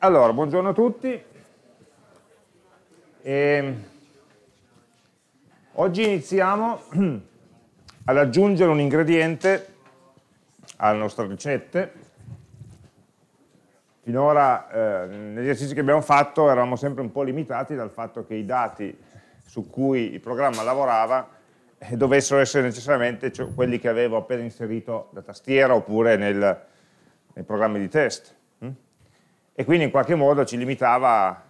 Allora, buongiorno a tutti. E... Ehm, oggi iniziamo ad aggiungere un ingrediente alle nostre ricette. Finora eh, negli esercizi che abbiamo fatto eravamo sempre un po' limitati dal fatto che i dati su cui il programma lavorava eh, dovessero essere necessariamente cioè, quelli che avevo appena inserito da tastiera oppure nel, nei programmi di test e quindi in qualche modo ci limitava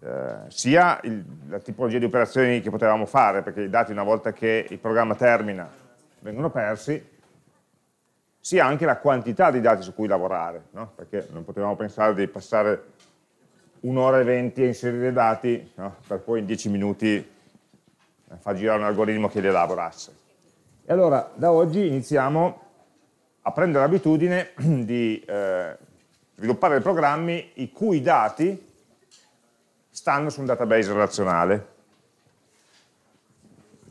eh, sia il, la tipologia di operazioni che potevamo fare, perché i dati una volta che il programma termina vengono persi, sia anche la quantità di dati su cui lavorare, no? perché non potevamo pensare di passare un'ora e venti a inserire dati no? per poi in dieci minuti eh, far girare un algoritmo che li elaborasse. E allora da oggi iniziamo a prendere l'abitudine di eh, sviluppare dei programmi i cui dati stanno su un database relazionale.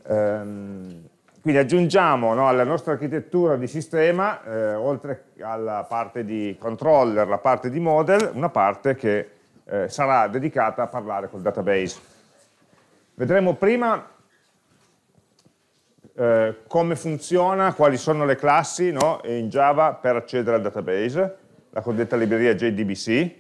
Ehm, quindi aggiungiamo no, alla nostra architettura di sistema, eh, oltre alla parte di controller, la parte di model, una parte che eh, sarà dedicata a parlare col database. Vedremo prima eh, come funziona, quali sono le classi no, in Java per accedere al database, la cosiddetta libreria JDBC.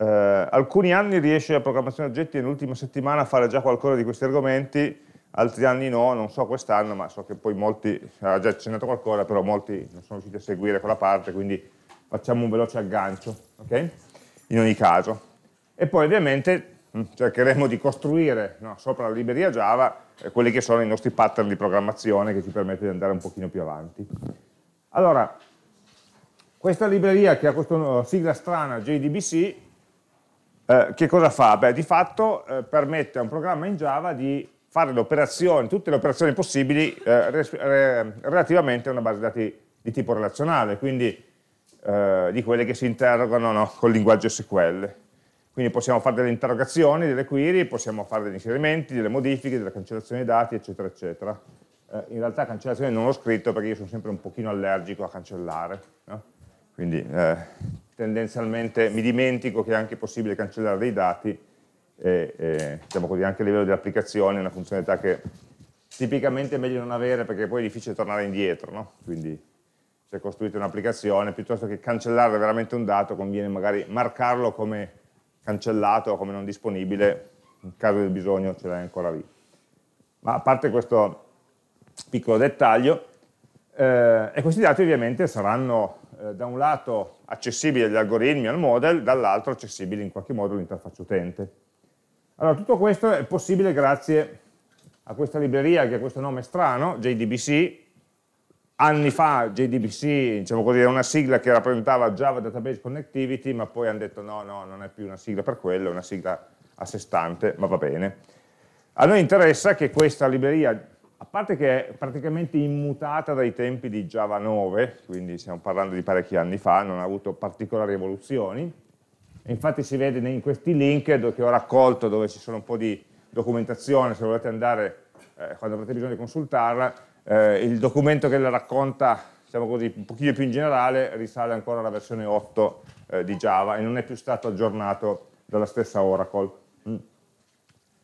Eh, alcuni anni riesce la programmazione oggetti nell'ultima settimana a fare già qualcosa di questi argomenti, altri anni no, non so quest'anno, ma so che poi molti, ha già accennato qualcosa, però molti non sono riusciti a seguire quella parte, quindi facciamo un veloce aggancio, ok? In ogni caso. E poi ovviamente mm, cercheremo di costruire no, sopra la libreria Java eh, quelli che sono i nostri pattern di programmazione che ci permettono di andare un pochino più avanti. Allora, questa libreria che ha questa sigla strana JDBC, eh, che cosa fa? Beh, di fatto eh, permette a un programma in Java di fare le operazioni, tutte le operazioni possibili eh, relativamente a una base dati di tipo relazionale, quindi eh, di quelle che si interrogano no, col linguaggio SQL. Quindi possiamo fare delle interrogazioni, delle query, possiamo fare degli inserimenti, delle modifiche, delle cancellazioni dei dati, eccetera, eccetera. Eh, in realtà cancellazione non l'ho scritto perché io sono sempre un pochino allergico a cancellare. No? Quindi eh, tendenzialmente mi dimentico che è anche possibile cancellare dei dati e, e diciamo così, anche a livello di applicazione è una funzionalità che tipicamente è meglio non avere perché poi è difficile tornare indietro, no? quindi se costruite un'applicazione, piuttosto che cancellare veramente un dato, conviene magari marcarlo come cancellato o come non disponibile, in caso del bisogno ce l'hai ancora lì. Ma a parte questo piccolo dettaglio, eh, e questi dati ovviamente saranno eh, da un lato accessibili agli algoritmi, al model, dall'altro accessibili in qualche modo all'interfaccia utente. Allora, tutto questo è possibile grazie a questa libreria che ha questo nome strano, JDBC. Anni fa JDBC, diciamo così, era una sigla che rappresentava Java Database Connectivity, ma poi hanno detto no, no, non è più una sigla per quello, è una sigla a sé stante, ma va bene. A noi interessa che questa libreria a parte che è praticamente immutata dai tempi di Java 9, quindi stiamo parlando di parecchi anni fa, non ha avuto particolari evoluzioni, infatti si vede in questi link che ho raccolto dove ci sono un po' di documentazione, se volete andare, eh, quando avrete bisogno di consultarla, eh, il documento che la racconta, diciamo così, un pochino più in generale, risale ancora alla versione 8 eh, di Java e non è più stato aggiornato dalla stessa Oracle.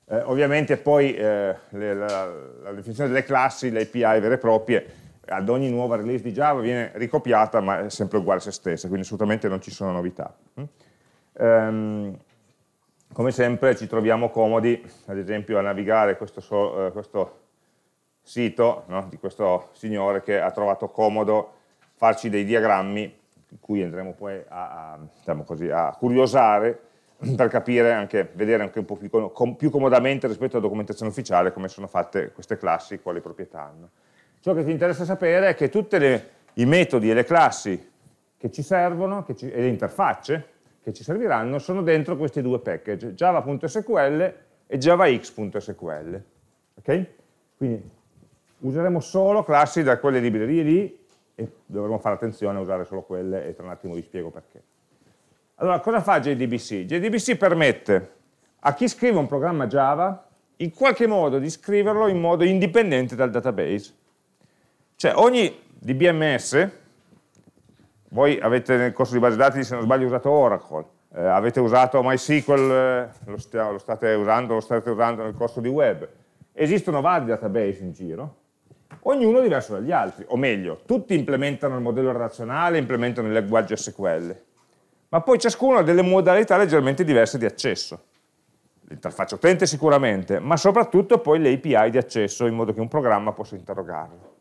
Eh, ovviamente poi eh, le, la, la, definizione delle classi, le API vere e proprie, ad ogni nuova release di Java viene ricopiata ma è sempre uguale a se stessa, quindi assolutamente non ci sono novità. Um, come sempre ci troviamo comodi, ad esempio, a navigare questo, so, eh, questo sito no, di questo signore che ha trovato comodo farci dei diagrammi, in cui andremo poi a, a, diciamo così, a curiosare per capire anche, vedere anche un po' più, com, più, comodamente rispetto alla documentazione ufficiale come sono fatte queste classi, quali proprietà hanno. Ciò che ti interessa sapere è che tutti i metodi e le classi che ci servono che ci, e le interfacce che ci serviranno sono dentro questi due package, java.sql e javax.sql. Okay? Quindi useremo solo classi da quelle librerie lì e dovremo fare attenzione a usare solo quelle e tra un attimo vi spiego perché. Allora, cosa fa JDBC? JDBC permette a chi scrive un programma Java in qualche modo di scriverlo in modo indipendente dal database. Cioè ogni DBMS voi avete nel corso di base dati, se non sbaglio, usato Oracle, eh, avete usato MySQL, eh, lo, stia, lo, state usando, lo state usando nel corso di web. Esistono vari database in giro, ognuno diverso dagli altri, o meglio, tutti implementano il modello relazionale, implementano il linguaggio SQL, ma poi ciascuno ha delle modalità leggermente diverse di accesso. L'interfaccia utente sicuramente, ma soprattutto poi le API di accesso in modo che un programma possa interrogarlo.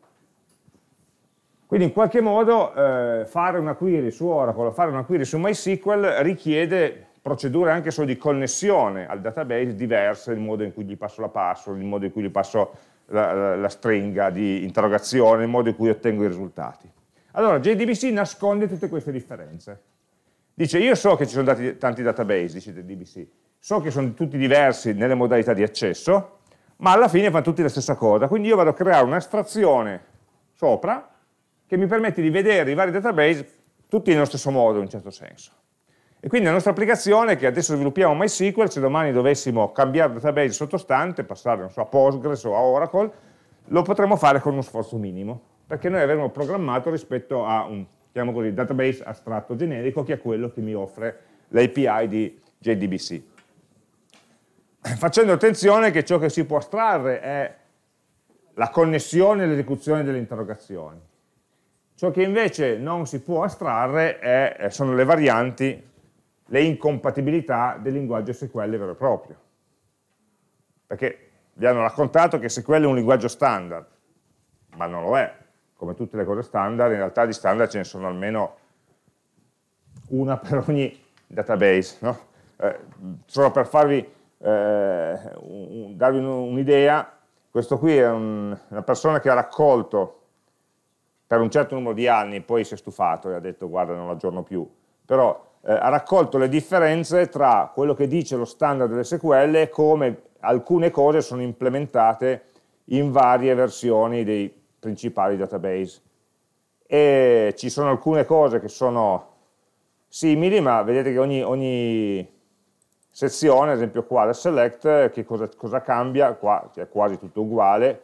Quindi in qualche modo eh, fare una query su Oracle, fare una query su MySQL richiede procedure anche solo di connessione al database diverse, il modo in cui gli passo la password, il modo in cui gli passo la, la, la stringa di interrogazione, il modo in cui ottengo i risultati. Allora JDBC nasconde tutte queste differenze. Dice io so che ci sono dati, tanti database, dice JDBC, so che sono tutti diversi nelle modalità di accesso, ma alla fine fanno tutti la stessa cosa, quindi io vado a creare un'astrazione sopra che mi permette di vedere i vari database tutti nello stesso modo in un certo senso. E quindi la nostra applicazione, che adesso sviluppiamo MySQL, se domani dovessimo cambiare database sottostante, passare so, a Postgres o a Oracle, lo potremmo fare con uno sforzo minimo, perché noi avremo programmato rispetto a un così, database astratto generico, che è quello che mi offre l'API di JDBC. Facendo attenzione che ciò che si può astrarre è la connessione e l'esecuzione delle interrogazioni. Ciò che invece non si può astrarre è, sono le varianti le incompatibilità del linguaggio SQL vero e proprio. Perché vi hanno raccontato che SQL è un linguaggio standard, ma non lo è. Come tutte le cose standard, in realtà di standard ce ne sono almeno una per ogni database. No? Eh, solo per farvi, eh, un, darvi un'idea, questo qui è un, una persona che ha raccolto per un certo numero di anni, poi si è stufato e ha detto guarda non aggiorno più, però eh, ha raccolto le differenze tra quello che dice lo standard dell'SQL e come alcune cose sono implementate in varie versioni dei principali database. E ci sono alcune cose che sono simili, ma vedete che ogni, ogni sezione, ad esempio qua la select, che cosa, cosa cambia, qua è quasi tutto uguale,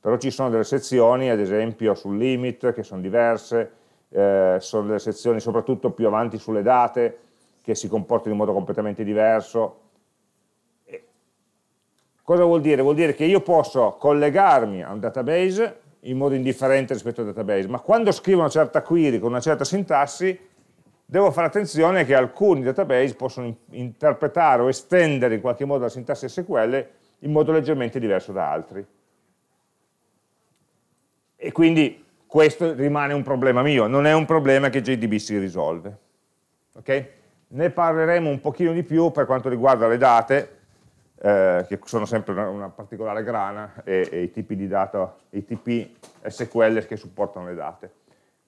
però ci sono delle sezioni, ad esempio sul limit, che sono diverse, eh, sono delle sezioni soprattutto più avanti sulle date, che si comportano in modo completamente diverso. Cosa vuol dire? Vuol dire che io posso collegarmi a un database in modo indifferente rispetto al database, ma quando scrivo una certa query con una certa sintassi, devo fare attenzione che alcuni database possono interpretare o estendere in qualche modo la sintassi SQL in modo leggermente diverso da altri. E quindi questo rimane un problema mio, non è un problema che JDBC risolve. Okay? Ne parleremo un pochino di più per quanto riguarda le date, eh, che sono sempre una, una particolare grana, e, e, i tipi di data, i tipi SQL che supportano le date.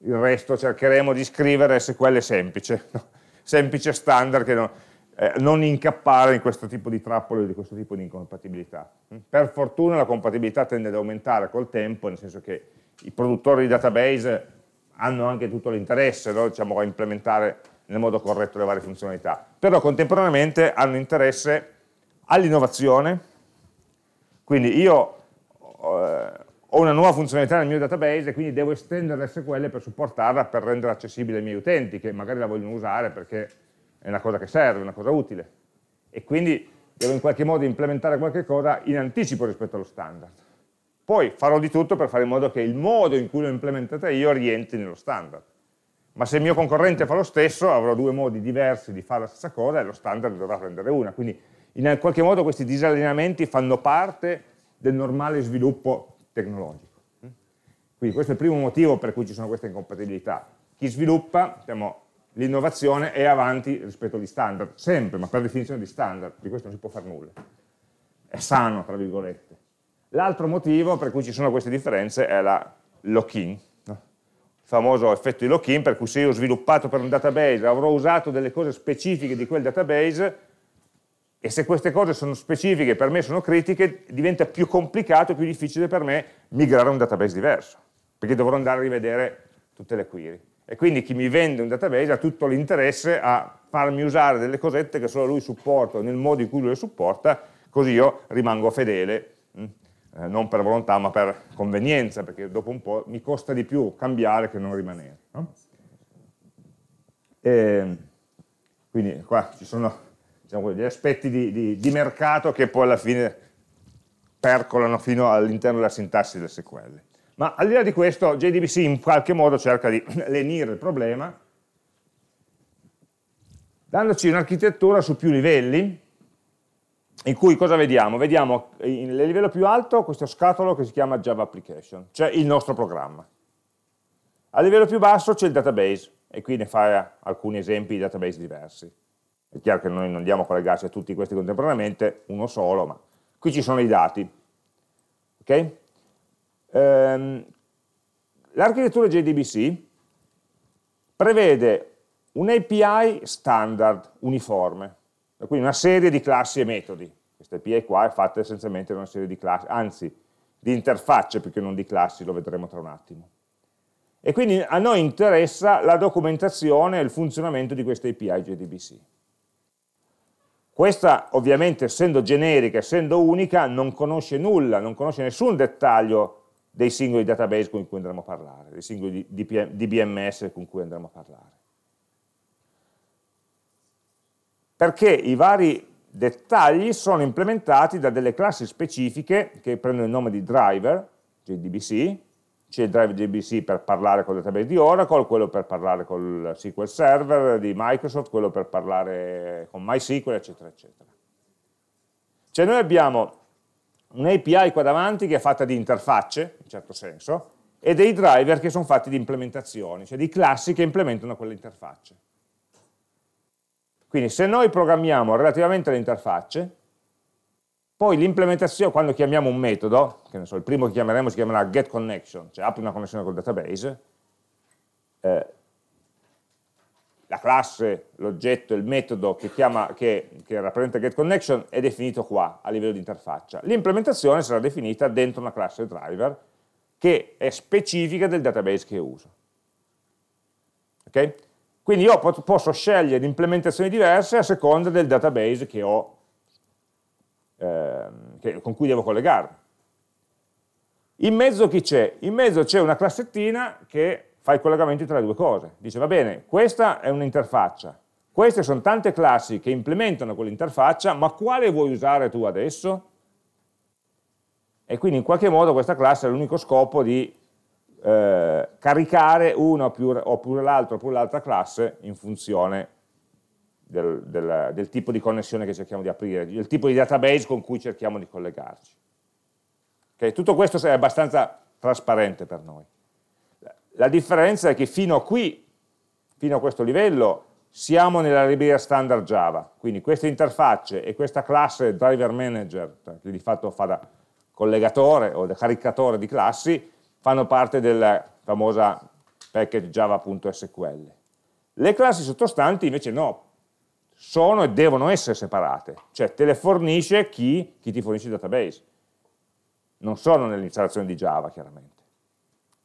Il resto cercheremo di scrivere SQL semplice, no? semplice standard, che no, eh, non incappare in questo tipo di trappole di questo tipo di incompatibilità. Per fortuna la compatibilità tende ad aumentare col tempo, nel senso che i produttori di database hanno anche tutto l'interesse no? diciamo, a implementare nel modo corretto le varie funzionalità, però contemporaneamente hanno interesse all'innovazione, quindi io eh, ho una nuova funzionalità nel mio database e quindi devo estendere l'SQL per supportarla, per renderla accessibile ai miei utenti, che magari la vogliono usare perché è una cosa che serve, una cosa utile, e quindi devo in qualche modo implementare qualche cosa in anticipo rispetto allo standard. Poi farò di tutto per fare in modo che il modo in cui l'ho implementata io rientri nello standard. Ma se il mio concorrente fa lo stesso, avrò due modi diversi di fare la stessa cosa e lo standard dovrà prendere una. Quindi in qualche modo questi disallineamenti fanno parte del normale sviluppo tecnologico. Quindi questo è il primo motivo per cui ci sono queste incompatibilità. Chi sviluppa, diciamo, l'innovazione è avanti rispetto agli standard, sempre, ma per definizione di standard, di questo non si può fare nulla. È sano, tra virgolette. L'altro motivo per cui ci sono queste differenze è la lock-in, il famoso effetto di lock-in per cui se io ho sviluppato per un database avrò usato delle cose specifiche di quel database e se queste cose sono specifiche e per me sono critiche diventa più complicato, più difficile per me migrare a un database diverso perché dovrò andare a rivedere tutte le query e quindi chi mi vende un database ha tutto l'interesse a farmi usare delle cosette che solo lui supporta nel modo in cui lui le supporta così io rimango fedele eh, non per volontà ma per convenienza, perché dopo un po' mi costa di più cambiare che non rimanere. No? E, quindi qua ci sono diciamo, gli aspetti di, di, di mercato che poi alla fine percolano fino all'interno della sintassi del SQL. Ma al di là di questo, JDBC in qualche modo cerca di lenire il problema, dandoci un'architettura su più livelli, in cui cosa vediamo? Vediamo nel livello più alto questo scatolo che si chiama Java Application, cioè il nostro programma. A livello più basso c'è il database, e qui ne fa alcuni esempi di database diversi. È chiaro che noi non andiamo a collegarci a tutti questi contemporaneamente, uno solo, ma qui ci sono i dati. Okay? Ehm, L'architettura JDBC prevede un API standard uniforme, quindi una serie di classi e metodi. Questa API qua è fatta essenzialmente da una serie di classi, anzi di interfacce più che non di classi, lo vedremo tra un attimo. E quindi a noi interessa la documentazione e il funzionamento di questa API JDBC. Questa ovviamente essendo generica, essendo unica, non conosce nulla, non conosce nessun dettaglio dei singoli database con cui andremo a parlare, dei singoli DBMS con cui andremo a parlare. Perché i vari dettagli sono implementati da delle classi specifiche che prendono il nome di driver, JDBC, c'è il driver JDBC per parlare con il database di Oracle, quello per parlare con il SQL Server di Microsoft, quello per parlare con MySQL, eccetera, eccetera. Cioè noi abbiamo un'API qua davanti che è fatta di interfacce, in certo senso, e dei driver che sono fatti di implementazioni, cioè di classi che implementano quelle interfacce. Quindi se noi programmiamo relativamente alle interfacce, poi l'implementazione, quando chiamiamo un metodo, che ne so, il primo che chiameremo si chiamerà getConnection, cioè apri una connessione col database, eh, la classe, l'oggetto, il metodo che, chiama, che, che rappresenta getConnection è definito qua, a livello di interfaccia. L'implementazione sarà definita dentro una classe driver che è specifica del database che uso. Okay? Quindi io posso scegliere implementazioni diverse a seconda del database che ho, eh, che, con cui devo collegarmi. In mezzo chi c'è? In mezzo c'è una classettina che fa i collegamenti tra le due cose. Dice, va bene, questa è un'interfaccia, queste sono tante classi che implementano quell'interfaccia, ma quale vuoi usare tu adesso? E quindi in qualche modo questa classe ha l'unico scopo di eh, caricare una oppure l'altra oppure l'altra classe in funzione del, del, del, tipo di connessione che cerchiamo di aprire, del tipo di database con cui cerchiamo di collegarci. Okay? Tutto questo è abbastanza trasparente per noi. La differenza è che fino a qui, fino a questo livello, siamo nella libreria standard Java, quindi queste interfacce e questa classe driver manager, che di fatto fa da collegatore o da caricatore di classi, fanno parte della famosa package java.sql. Le classi sottostanti invece no, sono e devono essere separate, cioè te le fornisce chi, chi ti fornisce il database, non sono nell'installazione di Java chiaramente.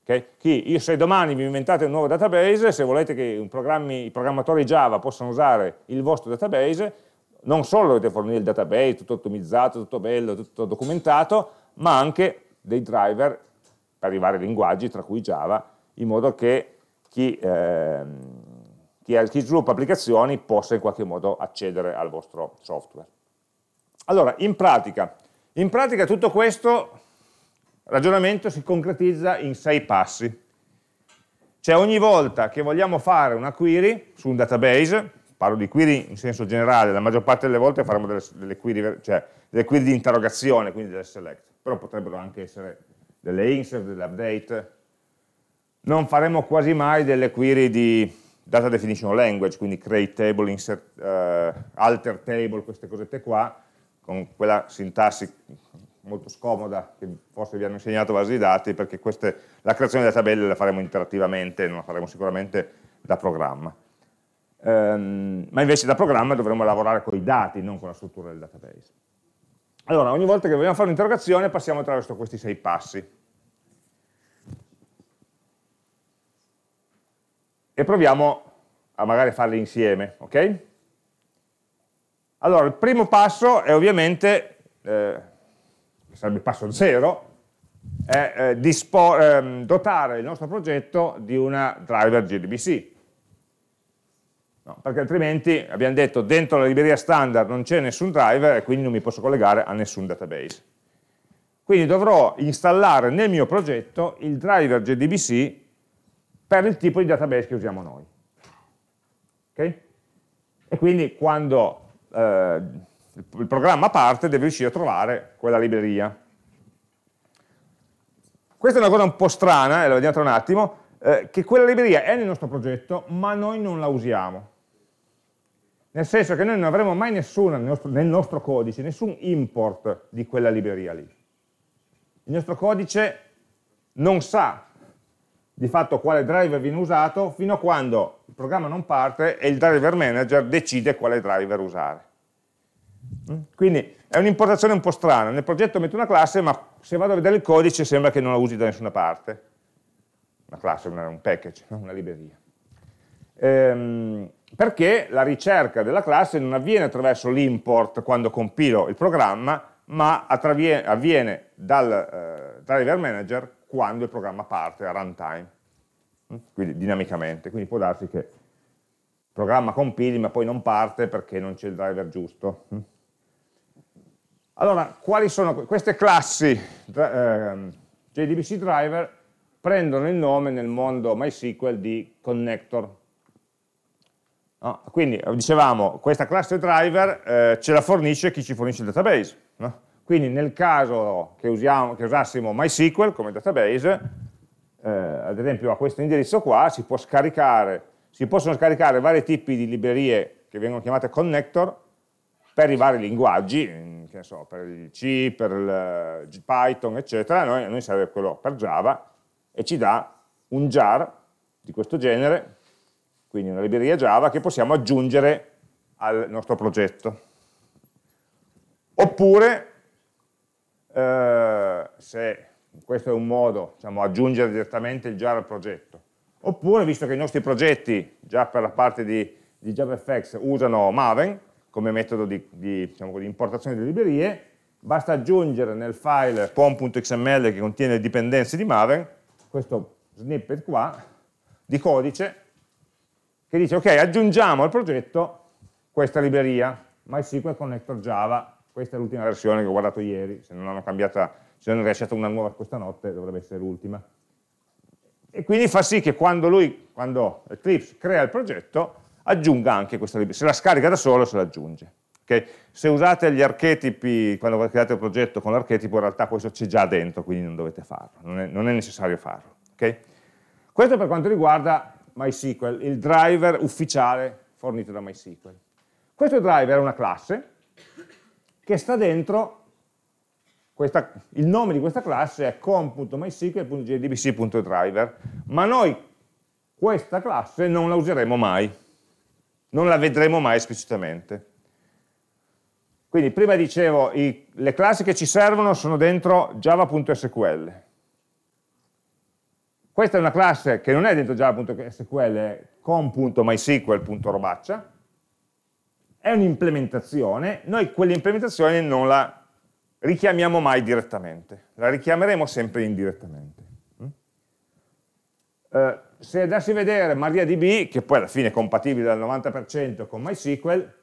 Okay? Chi, io, se domani vi inventate un nuovo database, se volete che i programmatori Java possano usare il vostro database, non solo dovete fornire il database, tutto ottimizzato, tutto bello, tutto documentato, ma anche dei driver per i vari linguaggi, tra cui Java, in modo che chi, eh, chi, chi sviluppa applicazioni possa in qualche modo accedere al vostro software. Allora, in pratica, in pratica tutto questo ragionamento si concretizza in sei passi. Cioè ogni volta che vogliamo fare una query su un database, parlo di query in senso generale, la maggior parte delle volte faremo delle, delle, query, cioè delle query di interrogazione, quindi delle select, però potrebbero anche essere delle insert, delle update. Non faremo quasi mai delle query di data definition language, quindi create table, insert, uh, alter table, queste cosette qua, con quella sintassi molto scomoda che forse vi hanno insegnato base di dati perché queste, la creazione delle tabelle la faremo interattivamente, non la faremo sicuramente da programma. Um, ma invece da programma dovremo lavorare con i dati, non con la struttura del database. Allora, ogni volta che vogliamo fare un'interrogazione passiamo attraverso questi sei passi. E proviamo a magari farli insieme, ok? Allora, il primo passo è ovviamente eh, sarebbe il passo zero, è eh, ehm, dotare il nostro progetto di una driver JDBC. No, perché altrimenti abbiamo detto dentro la libreria standard non c'è nessun driver e quindi non mi posso collegare a nessun database. Quindi dovrò installare nel mio progetto il driver JDBC per il tipo di database che usiamo noi. Okay? E quindi quando eh, il programma parte deve riuscire a trovare quella libreria. Questa è una cosa un po' strana, e la vediamo tra un attimo, eh, che quella libreria è nel nostro progetto, ma noi non la usiamo. Nel senso che noi non avremo mai nessuna nel nostro, nel nostro codice, nessun import di quella libreria lì. Il nostro codice non sa di fatto quale driver viene usato fino a quando il programma non parte e il driver manager decide quale driver usare. Mm? Quindi è un'importazione un po' strana, nel progetto metto una classe ma se vado a vedere il codice sembra che non la usi da nessuna parte. Una classe, un package, una libreria. Ehm, perché la ricerca della classe non avviene attraverso l'import quando compilo il programma, ma avviene dal eh, driver manager quando il programma parte a runtime, mm? quindi dinamicamente, quindi può darsi che il programma compili ma poi non parte perché non c'è il driver giusto. Mm? Allora, quali sono queste classi eh, JDBC driver prendono il nome nel mondo MySQL di connector, No? Quindi dicevamo, questa classe driver eh, ce la fornisce chi ci fornisce il database. No? Quindi nel caso che, usiamo, che, usassimo MySQL come database, eh, ad esempio a questo indirizzo qua si, si, possono scaricare vari tipi di librerie che vengono chiamate connector per i vari linguaggi, so, per il C, per il Python, eccetera, noi, noi serve quello per Java e ci dà un jar di questo genere quindi una libreria Java che possiamo aggiungere al nostro progetto. Oppure, eh, se questo è un modo, diciamo, aggiungere direttamente il Jar al progetto, oppure, visto che i nostri progetti, già per la parte di, di JavaFX, usano Maven come metodo di, di, diciamo, di importazione di librerie, basta aggiungere nel file pom.xml che contiene le dipendenze di Maven, questo snippet qua, di codice, che dice ok aggiungiamo al progetto questa libreria MySQL Connector Java questa è l'ultima versione che ho guardato ieri se non hanno cambiata se non è rilasciata una nuova questa notte dovrebbe essere l'ultima e quindi fa sì che quando lui quando Eclipse crea il progetto aggiunga anche questa libreria se la scarica da solo se la aggiunge okay? se usate gli archetipi quando create il progetto con l'archetipo in realtà questo c'è già dentro quindi non dovete farlo non è, non è necessario farlo okay? questo per quanto riguarda MySQL, il driver ufficiale fornito da MySQL. Questo driver è una classe che sta dentro, questa, il nome di questa classe è com.mysql.jdbc.driver, ma noi questa classe non la useremo mai, non la vedremo mai esplicitamente. Quindi prima dicevo, i, le classi che ci servono sono dentro java.sql, questa è una classe che non è dentro java.sql, è com.mysql.robaccia, è un'implementazione, noi quell'implementazione non la richiamiamo mai direttamente, la richiameremo sempre indirettamente. Mm? Eh, se andassi a vedere MariaDB, che poi alla fine è compatibile al 90% con MySQL,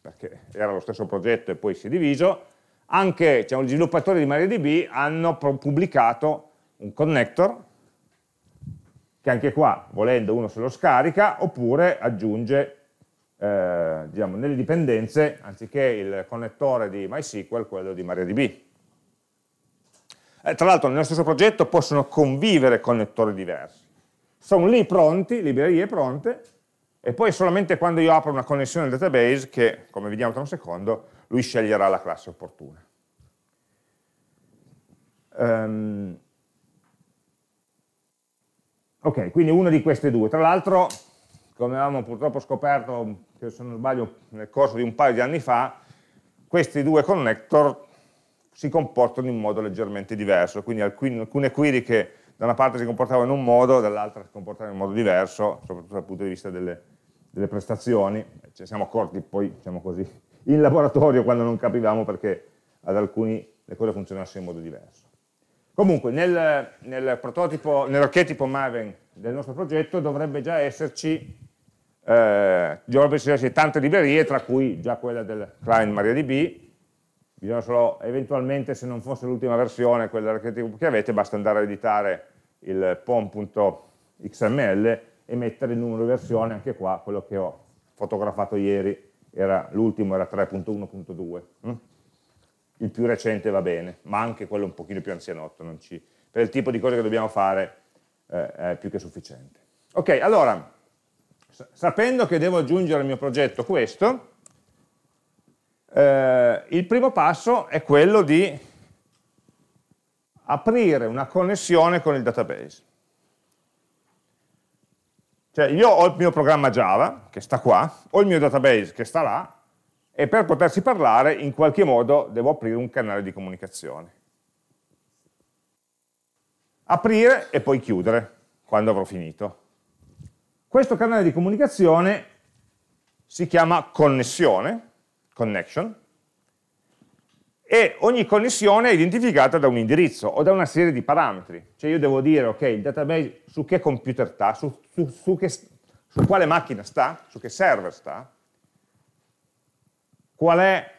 perché era lo stesso progetto e poi si è diviso, anche diciamo, gli sviluppatori di MariaDB hanno pubblicato un connector che anche qua, volendo, uno se lo scarica, oppure aggiunge eh, diciamo, nelle dipendenze, anziché il connettore di MySQL, quello di MariaDB. Eh, tra l'altro nello stesso progetto possono convivere connettori diversi. Sono lì pronti, librerie pronte, e poi solamente quando io apro una connessione al database, che come vediamo tra un secondo, lui sceglierà la classe opportuna. Um, Ok, quindi una di queste due. Tra l'altro, come avevamo purtroppo scoperto, se non sbaglio, nel corso di un paio di anni fa, questi due connector si comportano in modo leggermente diverso, quindi alcune query che da una parte si comportavano in un modo, dall'altra si comportavano in modo diverso, soprattutto dal punto di vista delle, delle prestazioni, ce siamo accorti poi, diciamo così, in laboratorio quando non capivamo perché ad alcuni le cose funzionassero in modo diverso. Comunque, nel, nel prototipo, nell'archetipo Maven del nostro progetto dovrebbe già esserci eh, dovrebbero esserci tante librerie, tra cui già quella del client MariaDB, bisogna solo eventualmente, se non fosse l'ultima versione, quella che avete, basta andare a editare il pom.xml e mettere il numero di versione, anche qua, quello che ho fotografato ieri, l'ultimo era 3.1.2. Mm? Il più recente va bene, ma anche quello un pochino più anzianotto, ci, per il tipo di cose che dobbiamo fare eh, è più che sufficiente. Ok, allora, sapendo che devo aggiungere al mio progetto questo, eh, il primo passo è quello di aprire una connessione con il database. Cioè io ho il mio programma Java, che sta qua, ho il mio database che sta là, e per potersi parlare in qualche modo devo aprire un canale di comunicazione. Aprire e poi chiudere, quando avrò finito. Questo canale di comunicazione si chiama connessione, connection, e ogni connessione è identificata da un indirizzo o da una serie di parametri. Cioè io devo dire, ok, il database su che computer sta, su, su, su, che, su quale macchina sta, su che server sta, qual è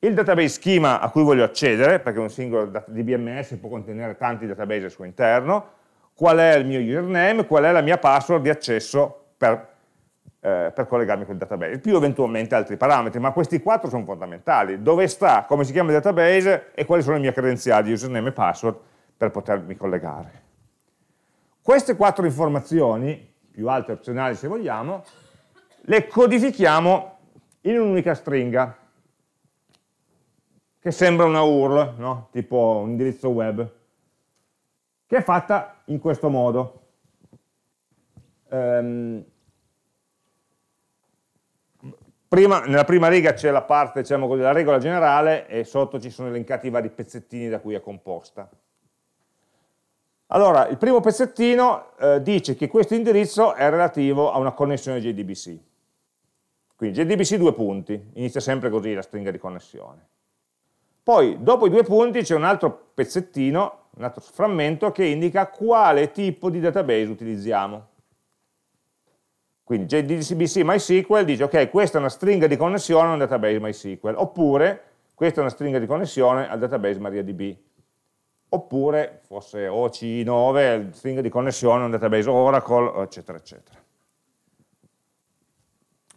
il database schema a cui voglio accedere, perché un singolo DBMS può contenere tanti database al suo interno, qual è il mio username, qual è la mia password di accesso per eh, per collegarmi col database, più eventualmente altri parametri, ma questi quattro sono fondamentali. Dove sta, come si chiama il database e quali sono le mie credenziali, username e password per potermi collegare. Queste quattro informazioni, più altre opzionali se vogliamo, le codifichiamo in un'unica stringa, che sembra una URL, no? tipo un indirizzo web, che è fatta in questo modo. Um, Prima, nella prima riga c'è la parte diciamo, della regola generale e sotto ci sono elencati i vari pezzettini da cui è composta. Allora, il primo pezzettino eh, dice che questo indirizzo è relativo a una connessione JDBC. Quindi JDBC due punti, inizia sempre così la stringa di connessione. Poi, dopo i due punti, c'è un altro pezzettino, un altro frammento che indica quale tipo di database utilizziamo. Quindi JDBC MySQL dice, ok, questa è una stringa di connessione a un database MySQL, oppure questa è una stringa di connessione al database MariaDB, oppure fosse OC9, stringa di connessione a un database Oracle, eccetera, eccetera.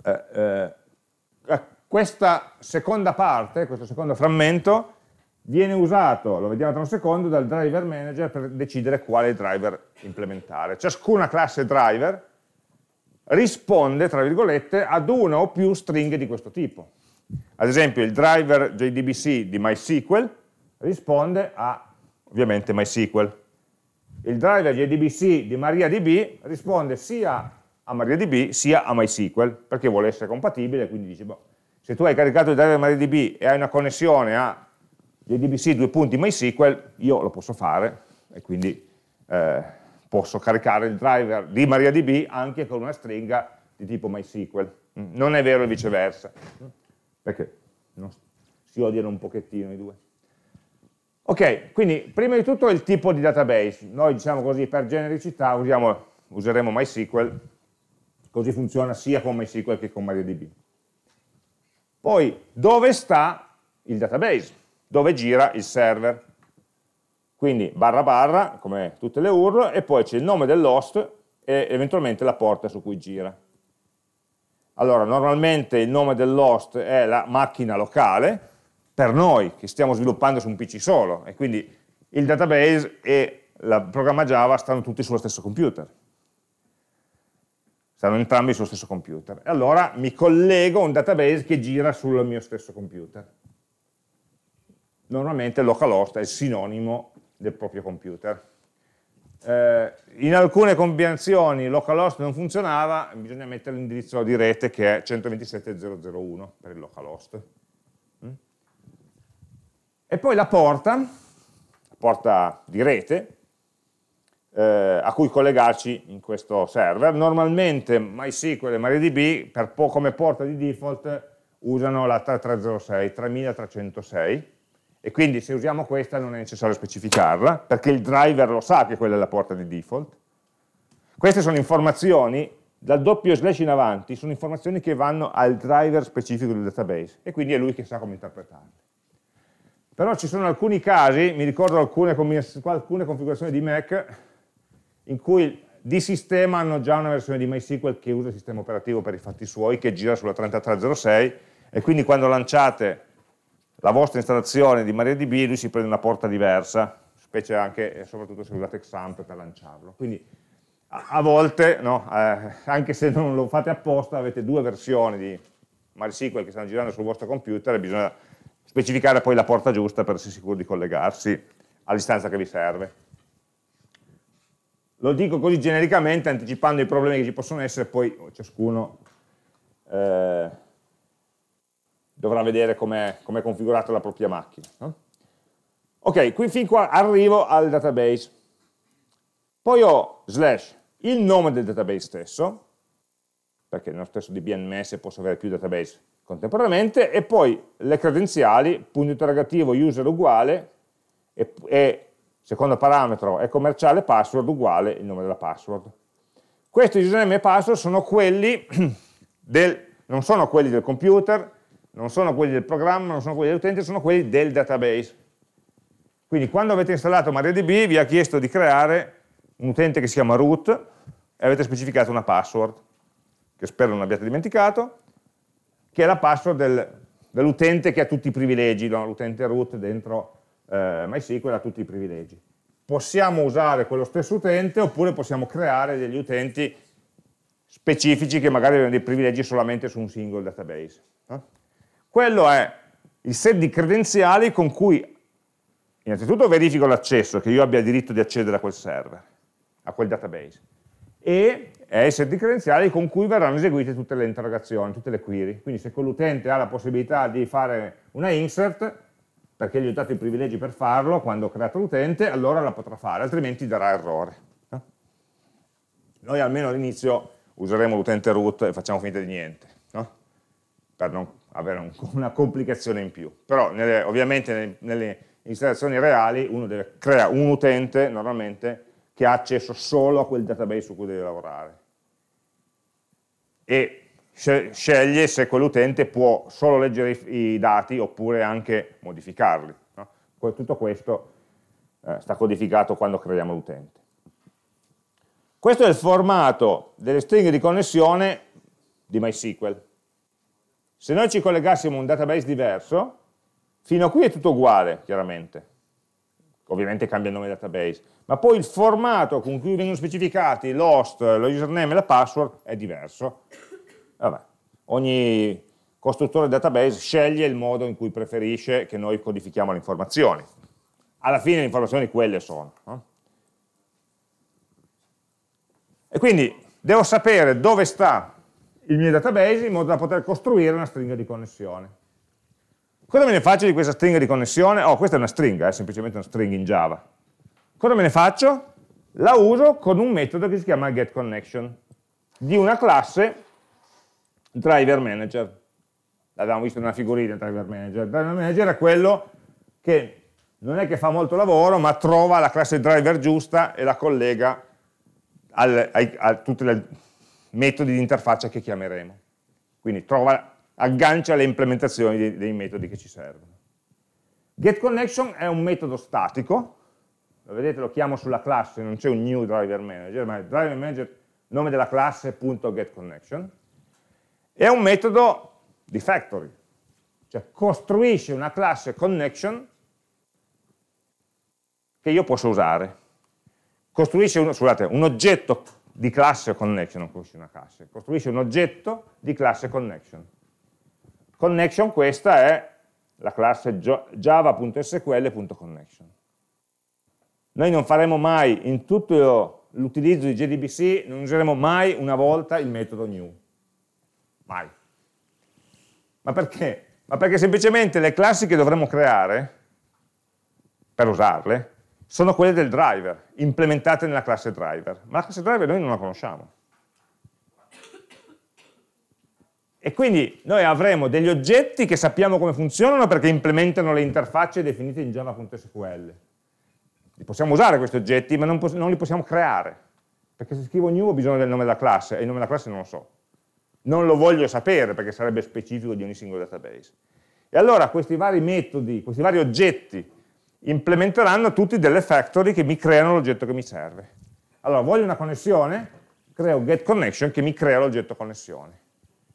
Eh, eh, questa seconda parte, questo secondo frammento, viene usato, lo vediamo tra un secondo, dal driver manager per decidere quale driver implementare. Ciascuna classe driver risponde, tra virgolette, ad una o più stringhe di questo tipo. Ad esempio il driver JDBC di MySQL risponde a, ovviamente, MySQL. Il driver JDBC di MariaDB risponde sia a MariaDB sia a MySQL, perché vuole essere compatibile, quindi dice, boh, se tu hai caricato il driver MariaDB e hai una connessione a JDBC due punti MySQL, io lo posso fare, e quindi... Eh, posso caricare il driver di MariaDB anche con una stringa di tipo MySQL. Mm, non è vero e viceversa, perché no, si odiano un pochettino i due. Ok, quindi prima di tutto il tipo di database. Noi diciamo così, per genericità usiamo, useremo MySQL, così funziona sia con MySQL che con MariaDB. Poi, dove sta il database? Dove gira il server? Quindi barra barra, come tutte le URL, e poi c'è il nome dell'host e eventualmente la porta su cui gira. Allora, normalmente il nome dell'host è la macchina locale, per noi che stiamo sviluppando su un PC solo, e quindi il database e il programma Java stanno tutti sullo stesso computer. Stanno entrambi sullo stesso computer. E allora mi collego a un database che gira sul mio stesso computer. Normalmente localhost è sinonimo del proprio computer. Eh, in alcune combinazioni localhost non funzionava, bisogna mettere l'indirizzo di rete che è 127.001 per il localhost. Mm? E poi la porta, la porta di rete, eh, a cui collegarci in questo server. Normalmente MySQL e MariaDB po come porta di default usano la 3306, 3306, e quindi se usiamo questa non è necessario specificarla, perché il driver lo sa che quella è la porta di default. Queste sono informazioni dal doppio slash in avanti sono informazioni che vanno al driver specifico del database e quindi è lui che sa come interpretarle. Però ci sono alcuni casi, mi ricordo alcune, alcune configurazioni di Mac in cui di sistema hanno già una versione di MySQL che usa il sistema operativo per i fatti suoi, che gira sulla 3306 e quindi quando lanciate la vostra installazione di MariaDB lui si prende una porta diversa, specie anche e soprattutto se usate Xampp per lanciarlo. Quindi a, volte, no, eh, anche se non lo fate apposta, avete due versioni di MySQL che stanno girando sul vostro computer e bisogna specificare poi la porta giusta per essere sicuri di collegarsi all'istanza che vi serve. Lo dico così genericamente, anticipando i problemi che ci possono essere, poi ciascuno eh, dovrà vedere com'è com configurata la propria macchina. No? Ok, qui fin qua arrivo al database. Poi ho slash il nome del database stesso, perché nello stesso DBNMS posso avere più database contemporaneamente, e poi le credenziali, punto interrogativo user uguale, e, e secondo parametro è commerciale password uguale il nome della password. Questi username e password sono quelli del, non sono quelli del computer, non sono quelli del programma, non sono quelli dell'utente, sono quelli del database. Quindi quando avete installato MariaDB vi ha chiesto di creare un utente che si chiama root e avete specificato una password, che spero non abbiate dimenticato, che è la password del, dell'utente che ha tutti i privilegi, no? l'utente root dentro eh, MySQL ha tutti i privilegi. Possiamo usare quello stesso utente oppure possiamo creare degli utenti specifici che magari avevano dei privilegi solamente su un singolo database. No? Quello è il set di credenziali con cui innanzitutto verifico l'accesso, che io abbia il diritto di accedere a quel server, a quel database, e è il set di credenziali con cui verranno eseguite tutte le interrogazioni, tutte le query. Quindi se quell'utente ha la possibilità di fare una insert, perché gli ho dato i privilegi per farlo quando ho creato l'utente, allora la potrà fare, altrimenti darà errore. Noi almeno all'inizio useremo l'utente root e facciamo finta di niente, no? per non avere un, una complicazione in più. Però nelle, ovviamente nelle, nelle installazioni reali uno deve creare un utente normalmente che ha accesso solo a quel database su cui deve lavorare e sceglie se quell'utente può solo leggere i, dati oppure anche modificarli. No? Tutto questo eh, sta codificato quando creiamo l'utente. Questo è il formato delle stringhe di connessione di MySQL. Se noi ci collegassimo a un database diverso, fino a qui è tutto uguale, chiaramente. Ovviamente cambia il nome database, ma poi il formato con cui vengono specificati l'host, lo username e la password è diverso. Vabbè. Ogni costruttore database sceglie il modo in cui preferisce che noi codifichiamo le informazioni. Alla fine le informazioni quelle sono. No? E quindi devo sapere dove sta il mio database in modo da poter costruire una stringa di connessione. Cosa me ne faccio di questa stringa di connessione? Oh, questa è una stringa, è semplicemente una stringa in Java. Cosa me ne faccio? La uso con un metodo che si chiama getConnection, di una classe driver manager. L'abbiamo visto nella figurina driver manager. Driver manager è quello che non è che fa molto lavoro, ma trova la classe driver giusta e la collega al, ai, a tutti i metodi di interfaccia che chiameremo. Quindi trova aggancia le implementazioni dei, dei metodi che ci servono. GetConnection è un metodo statico, lo vedete lo chiamo sulla classe, non c'è un new driver manager, ma il driver manager, nome della classe, punto getConnection, è un metodo di factory, cioè costruisce una classe connection che io posso usare. Costruisce un, scusate, un oggetto di classe connection, non costruisce una classe, costruisce un oggetto di classe connection. Connection questa è la classe java.sql.connection. Noi non faremo mai, in tutto l'utilizzo di JDBC, non useremo mai una volta il metodo new. Mai. Ma perché? Ma perché semplicemente le classi che dovremmo creare, per usarle, sono quelle del driver, implementate nella classe driver. Ma la classe driver noi non la conosciamo. E quindi noi avremo degli oggetti che sappiamo come funzionano perché implementano le interfacce definite in java.sql. Li possiamo usare questi oggetti, ma non, non, li possiamo creare, perché se scrivo new ho bisogno del nome della classe e il nome della classe non lo so. Non lo voglio sapere perché sarebbe specifico di ogni singolo database. E allora questi vari metodi, questi vari oggetti implementeranno tutti delle factory che mi creano l'oggetto che mi serve. Allora, voglio una connessione, creo getConnection che mi crea l'oggetto connessione.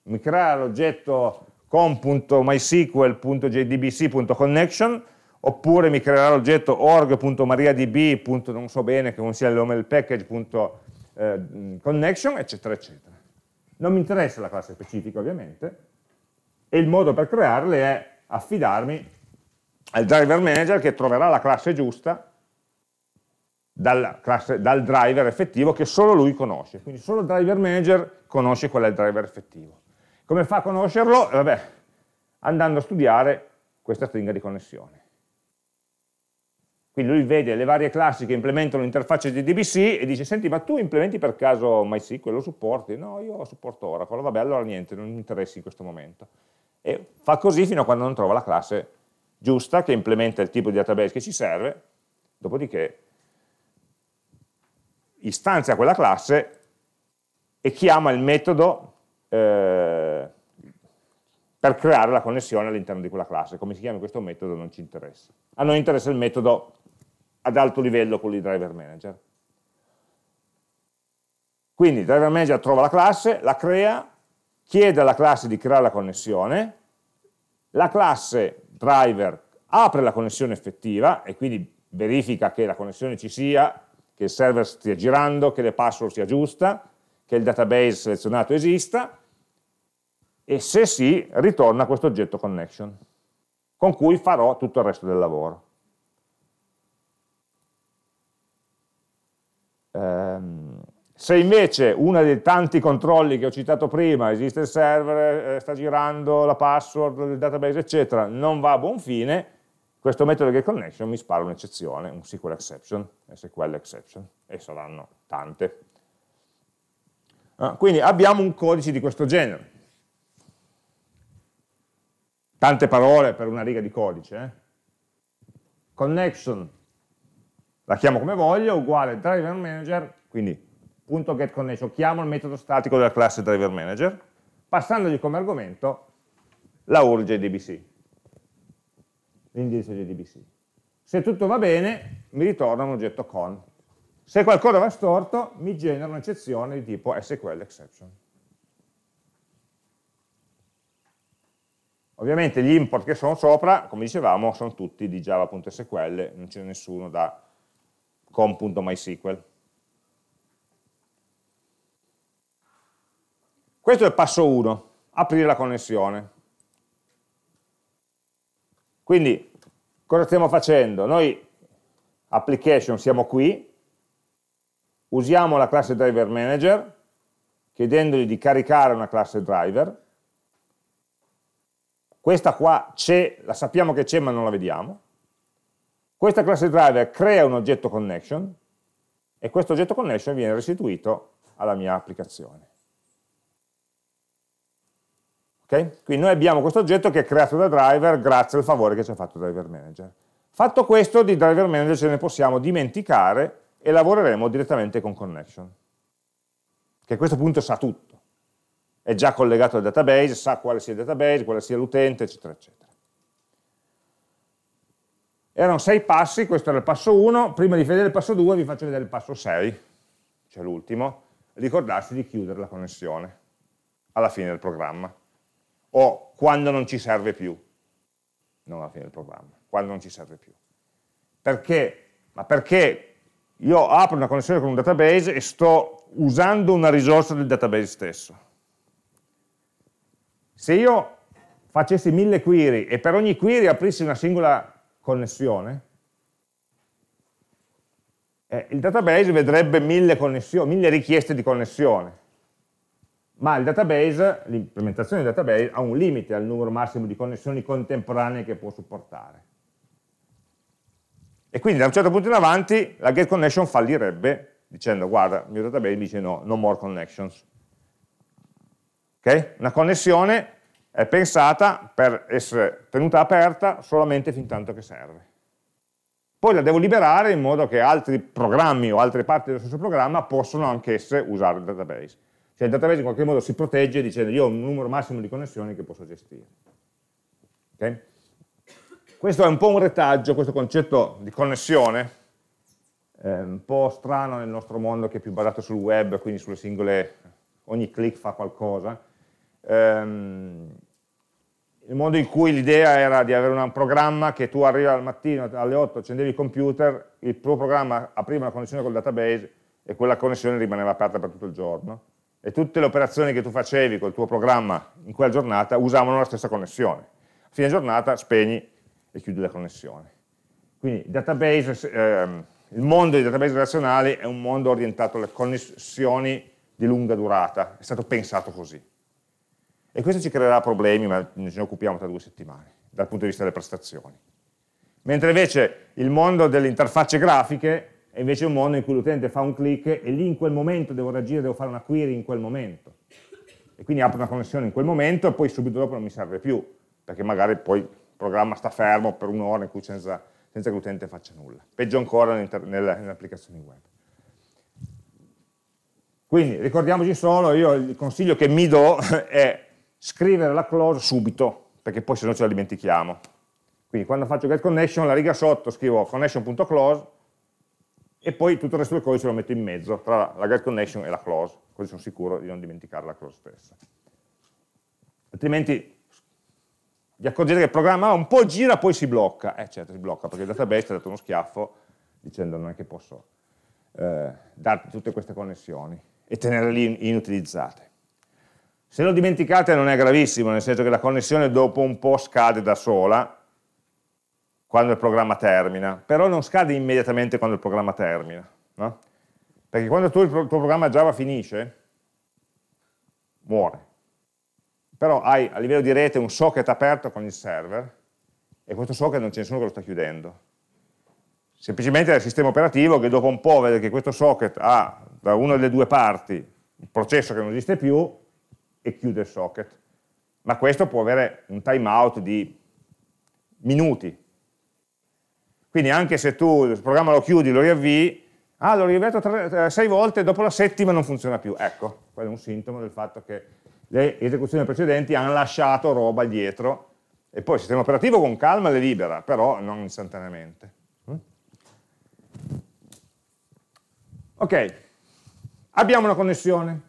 Mi crea l'oggetto com.mysql.jdbc.connection oppure mi creerà l'oggetto org.mariadb. non so bene che non sia il nome del package, eh, connection, eccetera, eccetera. Non mi interessa la classe specifica ovviamente, e il modo per crearle è affidarmi al driver manager che troverà la classe giusta dal, classe, dal driver effettivo che solo lui conosce. Quindi solo il driver manager conosce qual è il driver effettivo. Come fa a conoscerlo? Vabbè, andando a studiare questa stringa di connessione. Quindi lui vede le varie classi che implementano l'interfaccia di DBC e dice, senti, ma tu implementi per caso MySQL, lo supporti? No, io supporto Oracle, vabbè, allora niente, non mi interessi in questo momento. E fa così fino a quando non trova la classe giusta che implementa il tipo di database che ci serve, dopodiché istanzia quella classe e chiama il metodo eh, per creare la connessione all'interno di quella classe. Come si chiama questo metodo non ci interessa. A noi interessa il metodo ad alto livello quello di driver manager. Quindi il driver manager trova la classe, la crea, chiede alla classe di creare la connessione, la classe driver apre la connessione effettiva e quindi verifica che la connessione ci sia, che il server stia girando, che le password sia giusta, che il database selezionato esista e se sì ritorna questo oggetto connection con cui farò tutto il resto del lavoro. Se invece uno dei tanti controlli che ho citato prima, esiste il server, eh, sta girando la password del database, eccetera, non va a buon fine, questo metodo getConnection mi spara un'eccezione, un SQL exception, SQL exception, e saranno tante. Ah, quindi abbiamo un codice di questo genere. Tante parole per una riga di codice. Eh? Connection la chiamo come voglio, uguale driver manager, quindi punto get connection, chiamo il metodo statico della classe driver manager, passandogli come argomento la URL JDBC, l'indirizzo JDBC. Se tutto va bene, mi ritorna un oggetto con. Se qualcosa va storto, mi genera un'eccezione di tipo SQL exception. Ovviamente gli import che sono sopra, come dicevamo, sono tutti di java.sql, non c'è nessuno da com.mysql. Questo è il passo 1, aprire la connessione. Quindi, cosa stiamo facendo? Noi, application, siamo qui, usiamo la classe driver manager, chiedendogli di caricare una classe driver, questa qua c'è, la sappiamo che c'è ma non la vediamo, questa classe driver crea un oggetto connection e questo oggetto connection viene restituito alla mia applicazione. Okay? Quindi noi abbiamo questo oggetto che è creato da driver grazie al favore che ci ha fatto driver manager. Fatto questo, di driver manager ce ne possiamo dimenticare e lavoreremo direttamente con connection, che a questo punto sa tutto. È già collegato al database, sa quale sia il database, quale sia l'utente, eccetera, eccetera. Erano sei passi, questo era il passo 1, prima di vedere il passo 2 vi faccio vedere il passo 6, cioè l'ultimo, ricordarsi di chiudere la connessione alla fine del programma, o quando non ci serve più, non alla fine del programma, quando non ci serve più. Perché? Ma perché io apro una connessione con un database e sto usando una risorsa del database stesso. Se io facessi mille query e per ogni query aprissi una singola connessione, eh, il database vedrebbe mille, mille richieste di connessione, ma il database, l'implementazione del database ha un limite al numero massimo di connessioni contemporanee che può supportare. E quindi da un certo punto in avanti la get connection fallirebbe dicendo guarda, il mio database mi dice no, no more connections. Okay? Una connessione è pensata per essere tenuta aperta solamente fin tanto che serve. poi la devo liberare in modo che altri programmi o altre parti dello stesso programma possono anch'esse usare il database. Cioè il database in qualche modo si protegge dicendo io ho un numero massimo di connessioni che posso gestire. Okay? Questo è un po' un retaggio, questo concetto di connessione, eh, un po' strano nel nostro mondo che è più basato sul web, quindi sulle singole, ogni click fa qualcosa. Um, il mondo in cui l'idea era di avere un programma che tu arrivi al mattino alle 8, accendevi il computer, il tuo programma apriva una connessione col database e quella connessione rimaneva aperta per tutto il giorno e tutte le operazioni che tu facevi col tuo programma in quella giornata usavano la stessa connessione. A fine giornata spegni e chiudi la connessione. Quindi database, ehm, il mondo dei database relazionali è un mondo orientato alle connessioni di lunga durata, è stato pensato così. E questo ci creerà problemi, ma ce ne occupiamo tra due settimane, dal punto di vista delle prestazioni. Mentre invece il mondo delle interfacce grafiche è invece un mondo in cui l'utente fa un clic e lì in quel momento devo reagire, devo fare una query in quel momento. E quindi apro una connessione in quel momento e poi subito dopo non mi serve più, perché magari poi il programma sta fermo per un'ora in cui senza, senza che l'utente faccia nulla. Peggio ancora nelle, nelle applicazioni web. Quindi ricordiamoci solo, io il consiglio che mi do è scrivere la clause subito, perché poi se no ce la dimentichiamo. Quindi quando faccio get connection, la riga sotto scrivo connection.close e poi tutto il resto del codice lo metto in mezzo tra la get connection e la clause, così sono sicuro di non dimenticare la clause stessa. Altrimenti vi accorgete che il programma un po' gira poi si blocca. Eh certo si blocca perché il database ti ha dato uno schiaffo dicendo non è che posso eh, darti tutte queste connessioni e tenerle inutilizzate. Se lo dimenticate non è gravissimo, nel senso che la connessione dopo un po' scade da sola, quando il programma termina, però non scade immediatamente quando il programma termina, no? Perché quando tu, il tuo programma Java finisce, muore. Però hai a livello di rete un socket aperto con il server, e questo socket non c'è nessuno che lo sta chiudendo. Semplicemente è il sistema operativo che dopo un po' vede che questo socket ha da una delle due parti il processo che non esiste più, e chiude il socket. Ma questo può avere un timeout di minuti. Quindi anche se tu il programma lo chiudi, lo riavvii, ah, l'ho riavviato tre, eh, sei volte, dopo la settima non funziona più. Ecco, quello è un sintomo del fatto che le esecuzioni precedenti hanno lasciato roba dietro e poi il sistema operativo con calma le libera, però non istantaneamente. Mm? Ok, abbiamo una connessione,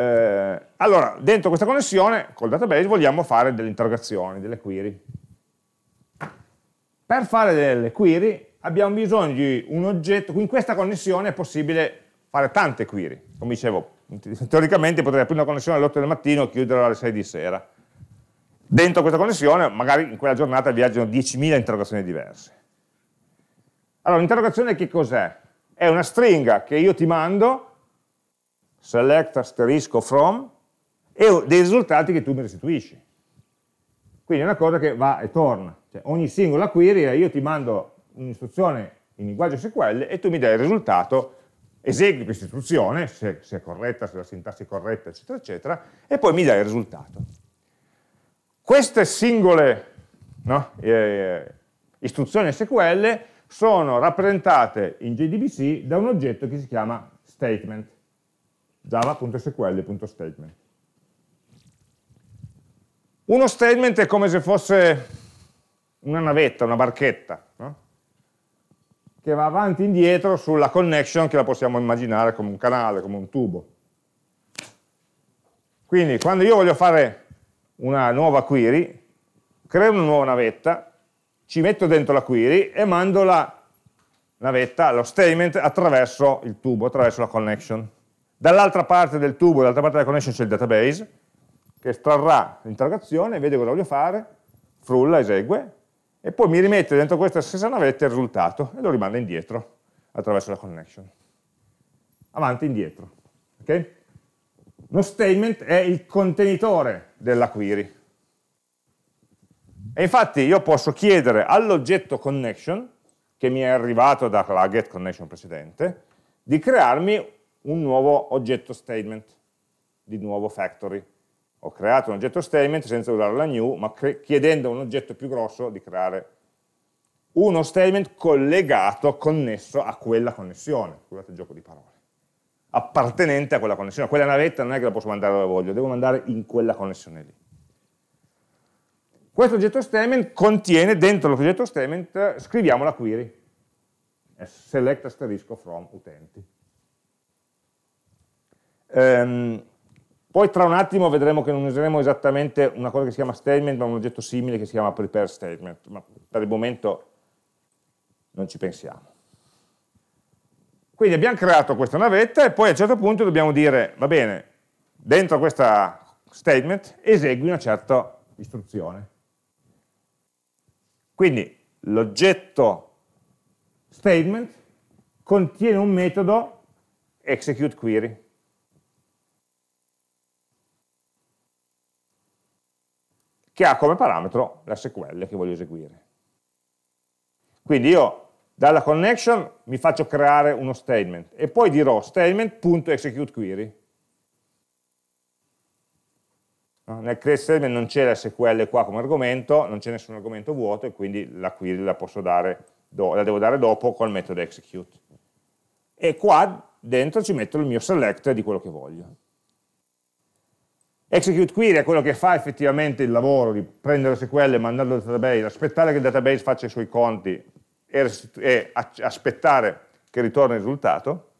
Eh, allora, dentro questa connessione, col database, vogliamo fare delle interrogazioni, delle query. Per fare delle query abbiamo bisogno di un oggetto, in questa connessione è possibile fare tante query. Come dicevo, teoricamente potrei aprire una connessione alle 8 del mattino e chiuderla alle 6 di sera. Dentro questa connessione, magari in quella giornata viaggiano 10.000 interrogazioni diverse. Allora, l'interrogazione che cos'è? È una stringa che io ti mando select asterisco from e dei risultati che tu mi restituisci. Quindi è una cosa che va e torna. Cioè, ogni singola query io ti mando un'istruzione in linguaggio SQL e tu mi dai il risultato, esegui questa istruzione, se, se, è corretta, se la sintassi è corretta, eccetera, eccetera, e poi mi dai il risultato. Queste singole no, eh, istruzioni SQL sono rappresentate in JDBC da un oggetto che si chiama statement java.sql.statement. Uno statement è come se fosse una navetta, una barchetta, no? che va avanti e indietro sulla connection che la possiamo immaginare come un canale, come un tubo. Quindi quando io voglio fare una nuova query, creo una nuova navetta, ci metto dentro la query e mando la navetta, lo statement, attraverso il tubo, attraverso la connection. Dall'altra parte del tubo, dall'altra parte della connection c'è il database, che estrarrà l'interrogazione, vede cosa voglio fare, frulla, esegue, e poi mi rimette dentro questa stessa navetta il risultato e lo rimanda indietro attraverso la connection. Avanti e indietro. Okay? Lo statement è il contenitore della query. E infatti io posso chiedere all'oggetto connection, che mi è arrivato dalla get connection precedente, di crearmi un nuovo oggetto statement, di nuovo factory. Ho creato un oggetto statement senza usare la new, ma chiedendo a un oggetto più grosso di creare uno statement collegato, connesso a quella connessione. Scusate il gioco di parole. Appartenente a quella connessione. Quella navetta non è che la posso mandare dove voglio, devo mandare in quella connessione lì. Questo oggetto statement contiene, dentro l'oggetto statement, scriviamo la query. Select asterisco from utenti. Um, poi tra un attimo vedremo che non useremo esattamente una cosa che si chiama statement, ma un oggetto simile che si chiama prepare statement, ma per il momento non ci pensiamo. Quindi abbiamo creato questa navetta e poi a un certo punto dobbiamo dire, va bene, dentro questa statement esegui una certa istruzione. Quindi l'oggetto statement contiene un metodo execute query. Che ha come parametro la SQL che voglio eseguire. Quindi io dalla connection mi faccio creare uno statement e poi dirò statement.executeQuery. Nel create statement non c'è la SQL qua come argomento, non c'è nessun argomento vuoto e quindi la query la dare, la devo dare dopo col metodo execute. E qua dentro ci metto il mio select di quello che voglio. Execute query è quello che fa effettivamente il lavoro di prendere SQL, mandarlo al database, aspettare che il database faccia i suoi conti e, e aspettare che ritorni il risultato,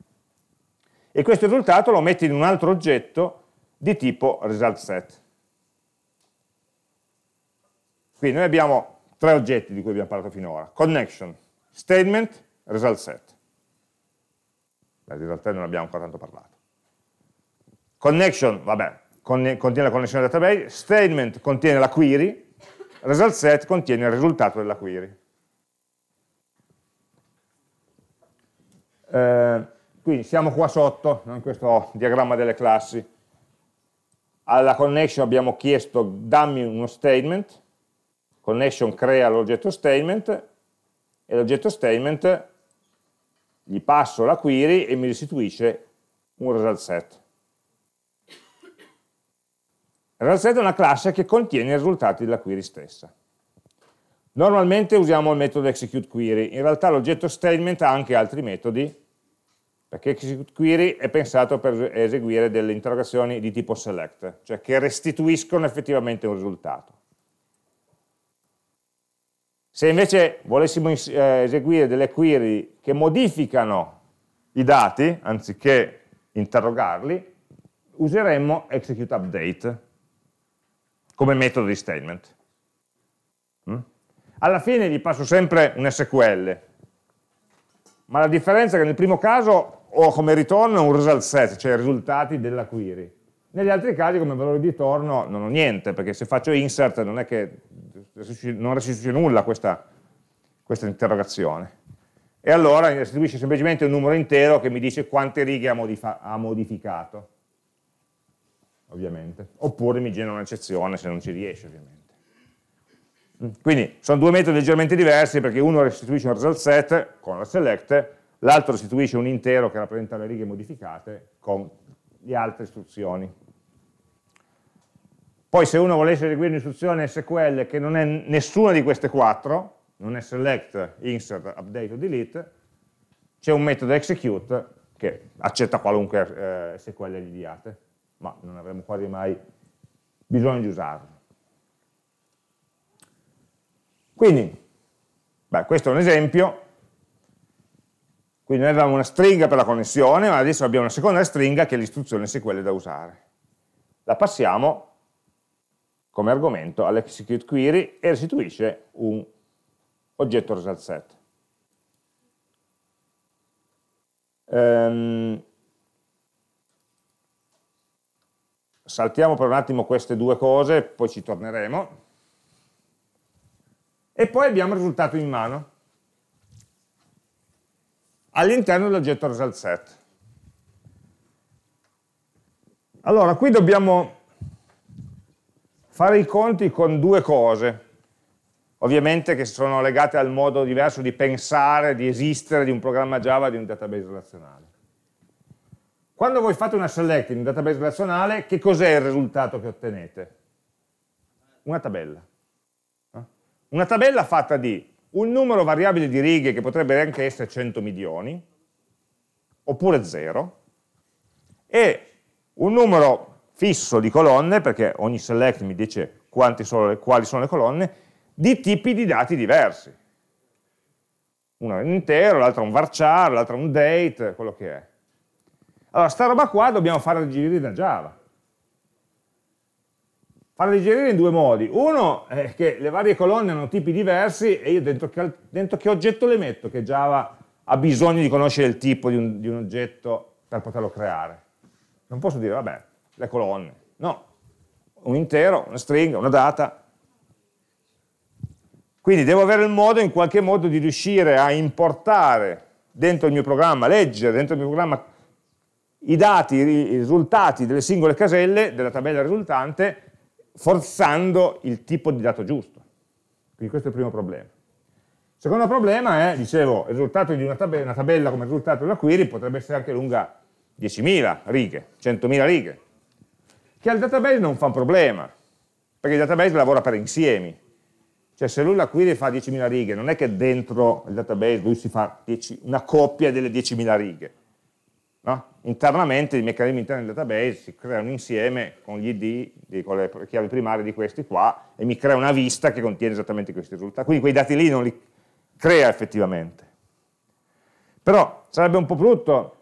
e questo risultato lo metti in un altro oggetto di tipo result set. Quindi noi abbiamo tre oggetti di cui abbiamo parlato finora, connection, statement, result set. Beh, in realtà non abbiamo ancora tanto parlato. Connection, vabbè, contiene la connessione database, statement contiene la query, result set contiene il risultato della query. Eh, quindi siamo qua sotto, in questo diagramma delle classi. Alla connection abbiamo chiesto dammi uno statement, connection crea l'oggetto statement e l'oggetto statement gli passo la query e mi restituisce un result set. Il result set è una classe che contiene i risultati della query stessa. Normalmente usiamo il metodo execute query, in realtà l'oggetto statement ha anche altri metodi, perché execute query è pensato per eseguire delle interrogazioni di tipo select, cioè che restituiscono effettivamente un risultato. Se invece volessimo eh, eseguire delle query che modificano i dati, anziché interrogarli, useremmo execute update come metodo di statement. Mm? Alla fine gli passo sempre un SQL, ma la differenza è che nel primo caso ho come ritorno un result set, cioè i risultati della query. Negli altri casi come valore di ritorno non ho niente, perché se faccio insert non è che non restituisce nulla questa, questa interrogazione. E allora restituisce semplicemente un numero intero che mi dice quante righe ha, ha modificato, ovviamente. Oppure mi genera un'eccezione se non ci riesce, ovviamente. Quindi sono due metodi leggermente diversi perché uno restituisce un result set con la select, l'altro restituisce un intero che rappresenta le righe modificate con le altre istruzioni. Poi se uno volesse eseguire un'istruzione SQL che non è nessuna di queste quattro, non è select, insert, update o delete, c'è un metodo execute che accetta qualunque eh, SQL gli diate, ma non avremo quasi mai bisogno di usarlo. Quindi, beh, questo è un esempio, quindi noi avevamo una stringa per la connessione, ma adesso abbiamo una seconda stringa che è l'istruzione SQL da usare. La passiamo come argomento all'execute query e restituisce un oggetto result set. Um, saltiamo per un attimo queste due cose, poi ci torneremo. E poi abbiamo il risultato in mano all'interno dell'oggetto result set. Allora, qui dobbiamo fare i conti con due cose, ovviamente che sono legate al modo diverso di pensare, di esistere di un programma Java, di un database relazionale. Quando voi fate una select in un database relazionale, che cos'è il risultato che ottenete? Una tabella. Una tabella fatta di un numero variabile di righe che potrebbe anche essere 100 milioni, oppure 0, e un numero fisso di colonne, perché ogni select mi dice sono quali sono le colonne, di tipi di dati diversi. Uno è un intero, l'altro è un varchar, l'altro è un date, quello che è. Allora, sta roba qua dobbiamo farla digerire da Java. Farla digerire in due modi. Uno è che le varie colonne hanno tipi diversi e io dentro che, dentro che oggetto le metto che Java ha bisogno di conoscere il tipo di un, di un oggetto per poterlo creare. Non posso dire, vabbè, le colonne. No, un intero, una stringa, una data. Quindi devo avere il modo in qualche modo di riuscire a importare dentro il mio programma, leggere dentro il mio programma i dati, i risultati delle singole caselle della tabella risultante forzando il tipo di dato giusto. Quindi questo è il primo problema. Il secondo problema è, dicevo, il risultato di una tabella, una tabella come risultato della query potrebbe essere anche lunga 10.000 righe, 100.000 righe, che al database non fa un problema, perché il database lavora per insiemi. Cioè se lui la query fa 10.000 righe, non è che dentro il database lui si fa 10, una coppia delle 10.000 righe. No? Internamente i meccanismi interni del database si creano insieme con gli id, con le chiavi primarie di questi qua, e mi crea una vista che contiene esattamente questi risultati. Quindi quei dati lì non li crea effettivamente. Però sarebbe un po' brutto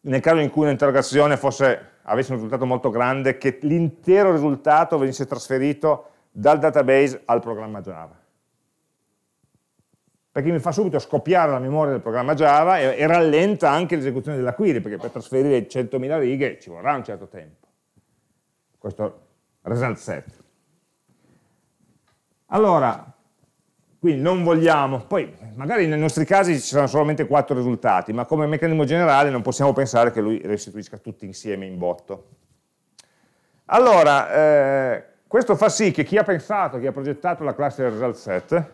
nel caso in cui un'interrogazione avesse un risultato molto grande, che l'intero risultato venisse trasferito dal database al programma Java. Perché mi fa subito scoppiare la memoria del programma Java e, e rallenta anche l'esecuzione della query, perché per trasferire 100.000 righe ci vorrà un certo tempo. Questo result set. Allora, quindi non vogliamo, poi magari nei nostri casi ci saranno solamente quattro risultati, ma come meccanismo generale non possiamo pensare che lui restituisca tutti insieme in botto. Allora, eh, questo fa sì che chi ha pensato, chi ha progettato la classe result set,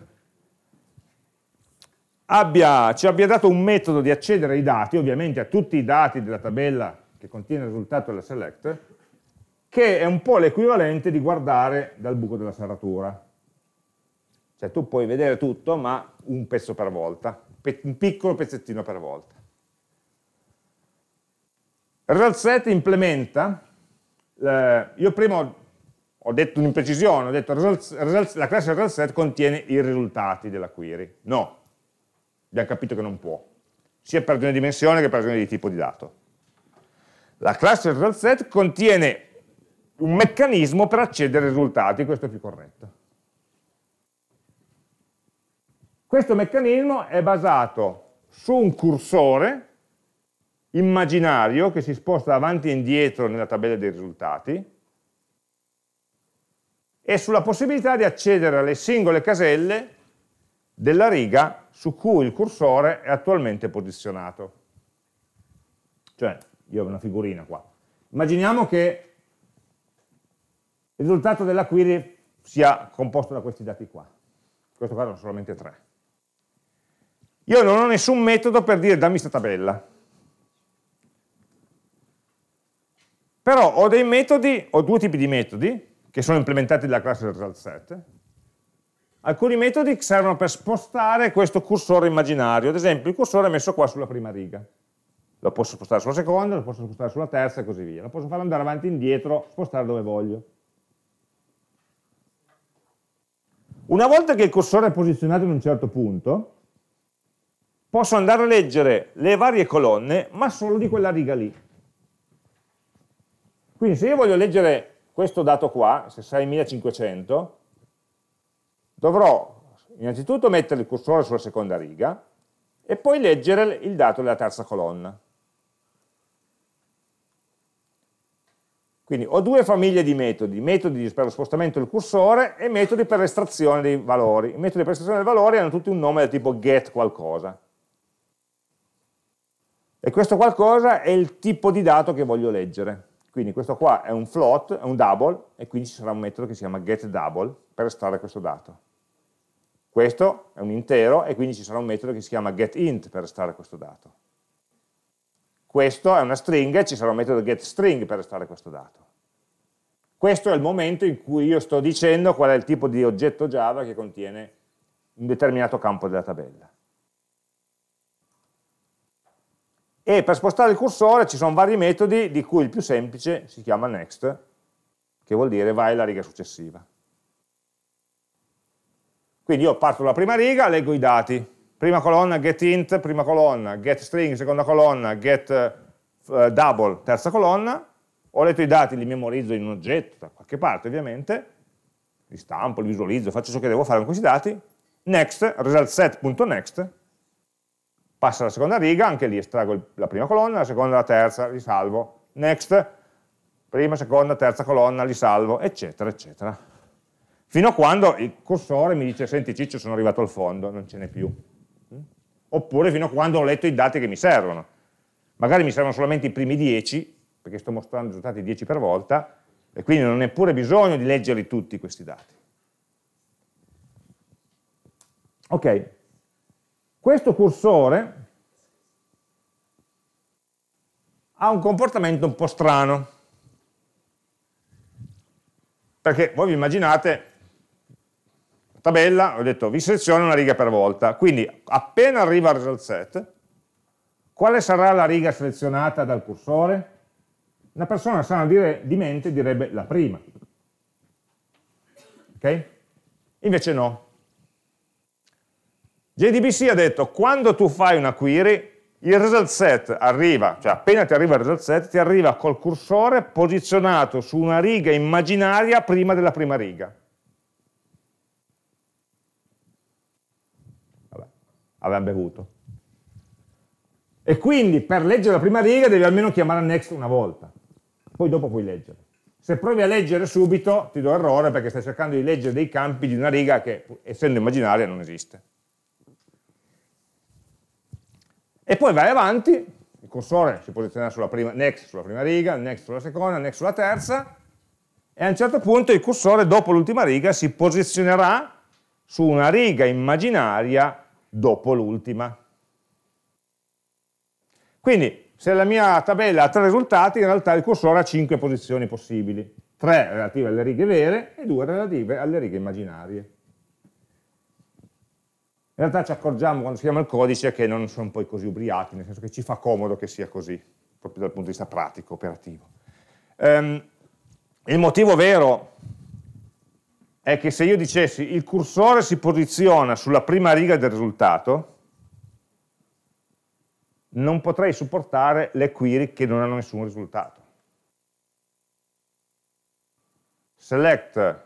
abbia, ci abbia dato un metodo di accedere ai dati, ovviamente a tutti i dati della tabella che contiene il risultato della select, che è un po' l'equivalente di guardare dal buco della serratura. Cioè tu puoi vedere tutto, ma un pezzo per volta, un piccolo pezzettino per volta. Result set implementa, eh, io prima ho, detto un'imprecisione, ho detto result, result, la classe result set contiene i risultati della query. No, abbiamo capito che non può, sia per ragione di dimensione che per ragione di tipo di dato. La classe result set contiene un meccanismo per accedere ai risultati, questo è più corretto. Questo meccanismo è basato su un cursore immaginario che si sposta avanti e indietro nella tabella dei risultati e sulla possibilità di accedere alle singole caselle della riga su cui il cursore è attualmente posizionato. Cioè, io ho una figurina qua. Immaginiamo che il risultato della query sia composto da questi dati qua. In questo caso sono solamente tre. Io non ho nessun metodo per dire dammi questa tabella. Però ho dei metodi, ho due tipi di metodi, che sono implementati dalla classe result set. Alcuni metodi servono per spostare questo cursore immaginario. Ad esempio, il cursore è messo qua sulla prima riga. Lo posso spostare sulla seconda, lo posso spostare sulla terza e così via. Lo posso fare andare avanti e indietro, spostare dove voglio. Una volta che il cursore è posizionato in un certo punto, posso andare a leggere le varie colonne, ma solo di quella riga lì. Quindi se io voglio leggere questo dato qua, 6500, dovrò innanzitutto mettere il cursore sulla seconda riga e poi leggere il dato della terza colonna. Quindi ho due famiglie di metodi, metodi per lo spostamento del cursore e metodi per l'estrazione dei valori. I metodi per l'estrazione dei valori hanno tutti un nome del tipo get qualcosa. E questo qualcosa è il tipo di dato che voglio leggere. Quindi questo qua è un float, è un double, e quindi ci sarà un metodo che si chiama getDouble per estrarre questo dato. Questo è un intero, e quindi ci sarà un metodo che si chiama getInt per estrarre questo dato. questo è una stringa e ci sarà un metodo getString per restare questo dato. Questo è il momento in cui io sto dicendo qual è il tipo di oggetto Java che contiene un determinato campo della tabella. E per spostare il cursore ci sono vari metodi, di cui il più semplice si chiama next, che vuol dire vai alla riga successiva. Quindi io parto dalla prima riga, leggo i dati, prima colonna getInt, prima colonna, getString, seconda colonna, getDouble, uh, terza colonna, ho letto i dati, li memorizzo in un oggetto, da qualche parte ovviamente, li stampo, li visualizzo, faccio ciò che devo fare con questi dati, next, resultSet.next, passa alla seconda riga, anche lì estraggo la prima colonna, la seconda la terza, li salvo, next, prima, seconda, terza colonna, li salvo, eccetera, eccetera. Fino a quando il cursore mi dice, senti Ciccio, sono arrivato al fondo, non ce n'è più. Oppure fino a quando ho letto i dati che mi servono. Magari mi servono solamente i primi 10, perché sto mostrando i risultati 10 per volta, e quindi non ho neppure bisogno di leggerli tutti questi dati. Ok, questo cursore ha un comportamento un po' strano, perché voi vi immaginate tabella, ho detto vi seleziono una riga per volta, quindi appena arriva il result set, quale sarà la riga selezionata dal cursore? Una persona sana di mente direbbe la prima. Ok? Invece no. JDBC ha detto quando tu fai una query il result set arriva, cioè appena ti arriva il result set, ti arriva col cursore posizionato su una riga immaginaria prima della prima riga. Avevamo bevuto. E quindi per leggere la prima riga devi almeno chiamare next una volta, poi dopo puoi leggere. Se provi a leggere subito ti do errore perché stai cercando di leggere dei campi di una riga che essendo immaginaria non esiste. E poi vai avanti, il cursore si posiziona sulla prima, next sulla prima riga, next sulla seconda, next sulla terza, e a un certo punto il cursore dopo l'ultima riga si posizionerà su una riga immaginaria dopo l'ultima. Quindi se la mia tabella ha tre risultati, in realtà il cursore ha cinque posizioni possibili, tre relative alle righe vere e due relative alle righe immaginarie. In realtà ci accorgiamo quando scriviamo il codice che non sono poi così ubriachi, nel senso che ci fa comodo che sia così, proprio dal punto di vista pratico, operativo. Um, il motivo vero è che se io dicessi il cursore si posiziona sulla prima riga del risultato, non potrei supportare le query che non hanno nessun risultato. Select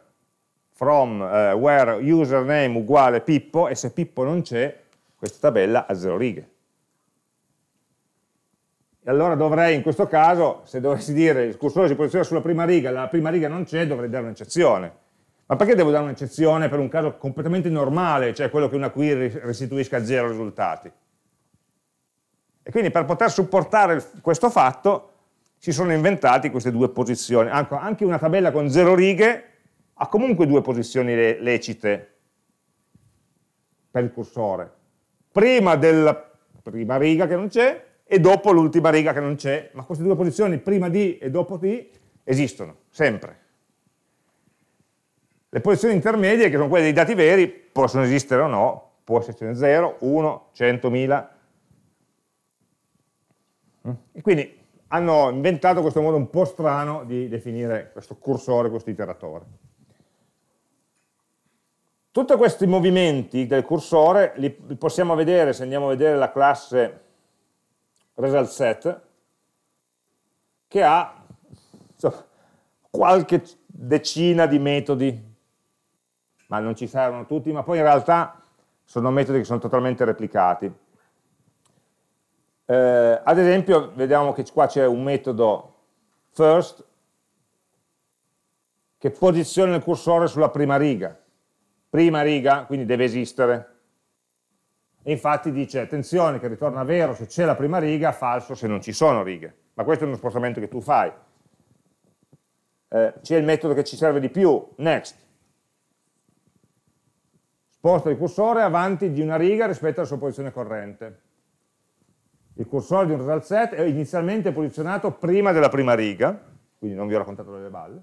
from uh, where username uguale Pippo e se Pippo non c'è questa tabella ha zero righe. E allora dovrei in questo caso, se dovessi dire il cursore si posiziona sulla prima riga la prima riga non c'è, dovrei dare un'eccezione. Ma perché devo dare un'eccezione per un caso completamente normale, cioè quello che una query restituisca zero risultati? E quindi per poter supportare questo fatto si sono inventati queste due posizioni. Anche una tabella con zero righe ha comunque due posizioni le lecite per il cursore. Prima della prima riga che non c'è e dopo l'ultima riga che non c'è, ma queste due posizioni, prima di e dopo di, esistono, sempre. Le posizioni intermedie, che sono quelle dei dati veri, possono esistere o no, può essercene 0, 1, 100, 1000. E quindi hanno inventato questo modo un po' strano di definire questo cursore, questo iteratore. Tutti questi movimenti del cursore li possiamo vedere se andiamo a vedere la classe ResultSet che ha insomma, qualche decina di metodi, ma non ci servono tutti, ma poi in realtà sono metodi che sono totalmente replicati. Eh, ad esempio, vediamo che qua c'è un metodo first che posiziona il cursore sulla prima riga prima riga, quindi deve esistere. E infatti dice, attenzione che ritorna vero se c'è la prima riga, falso se non ci sono righe. Ma questo è uno spostamento che tu fai. Eh, c'è il metodo che ci serve di più, next. Sposta il cursore avanti di una riga rispetto alla sua posizione corrente. il cursore di un result set è inizialmente posizionato prima della prima riga, quindi non vi ho raccontato le balle,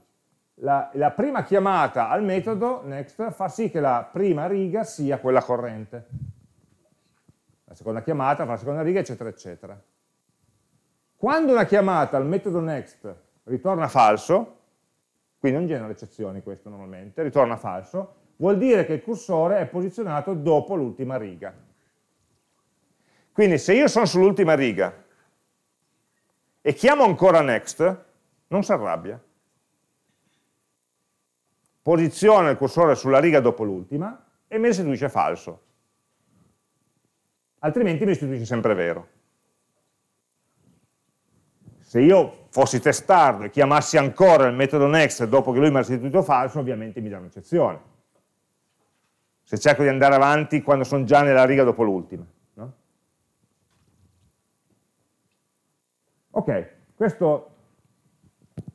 la, la, prima chiamata al metodo next fa sì che la prima riga sia quella corrente. La seconda chiamata fa la seconda riga, eccetera, eccetera. Quando una chiamata al metodo next ritorna falso, qui non genera eccezioni questo normalmente, ritorna falso, vuol dire che il cursore è posizionato dopo l'ultima riga. Quindi se io sono sull'ultima riga e chiamo ancora next, non si arrabbia. Posiziona il cursore sulla riga dopo l'ultima e mi restituisce falso. Altrimenti mi restituisce sempre vero. Se io fossi testardo e chiamassi ancora il metodo next dopo che lui mi ha restituito falso, ovviamente mi dà un'eccezione. Se cerco di andare avanti quando sono già nella riga dopo l'ultima. Ok, questo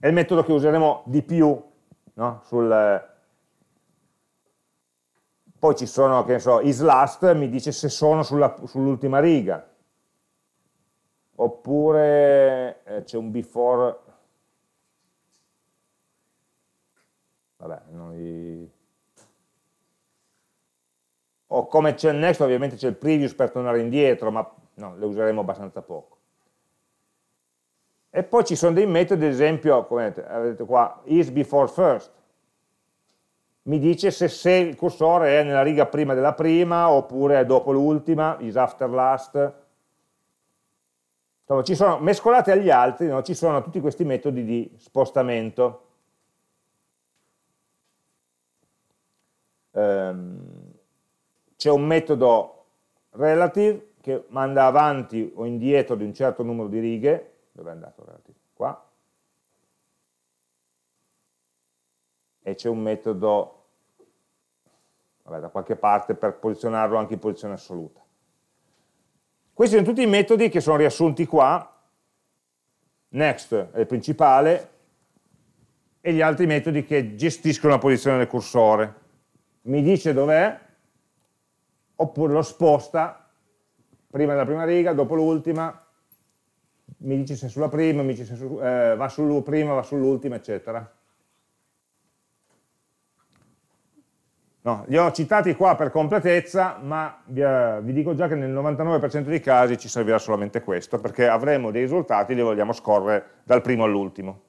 è il metodo che useremo di più no? Sul, poi ci sono, che ne so, isLast mi dice se sono sull'ultima sull riga, oppure eh, c'è un before, vabbè, noi... o come c'è il next ovviamente c'è il previous per tornare indietro, ma no, le useremo abbastanza poco. E poi ci sono dei metodi, ad esempio, come vedete qua, is before first. Mi dice se, se, il cursore è nella riga prima della prima oppure è dopo l'ultima, is after last. Insomma, ci sono, mescolati agli altri, no? ci sono tutti questi metodi di spostamento. Um, C'è un metodo relative che manda avanti o indietro di un certo numero di righe, dove è andato relativo? Qua. E c'è un metodo, vabbè, da qualche parte per posizionarlo anche in posizione assoluta. Questi sono tutti i metodi che sono riassunti qua, next è il principale, e gli altri metodi che gestiscono la posizione del cursore. Mi dice dov'è, oppure lo sposta prima della prima riga, dopo l'ultima, mi dici se sulla prima, mi dici se su, eh, va sulla prima, va sull'ultima, eccetera. No, li ho citati qua per completezza, ma vi, eh, vi dico già che nel 99% dei casi ci servirà solamente questo, perché avremo dei risultati e li vogliamo scorrere dal primo all'ultimo.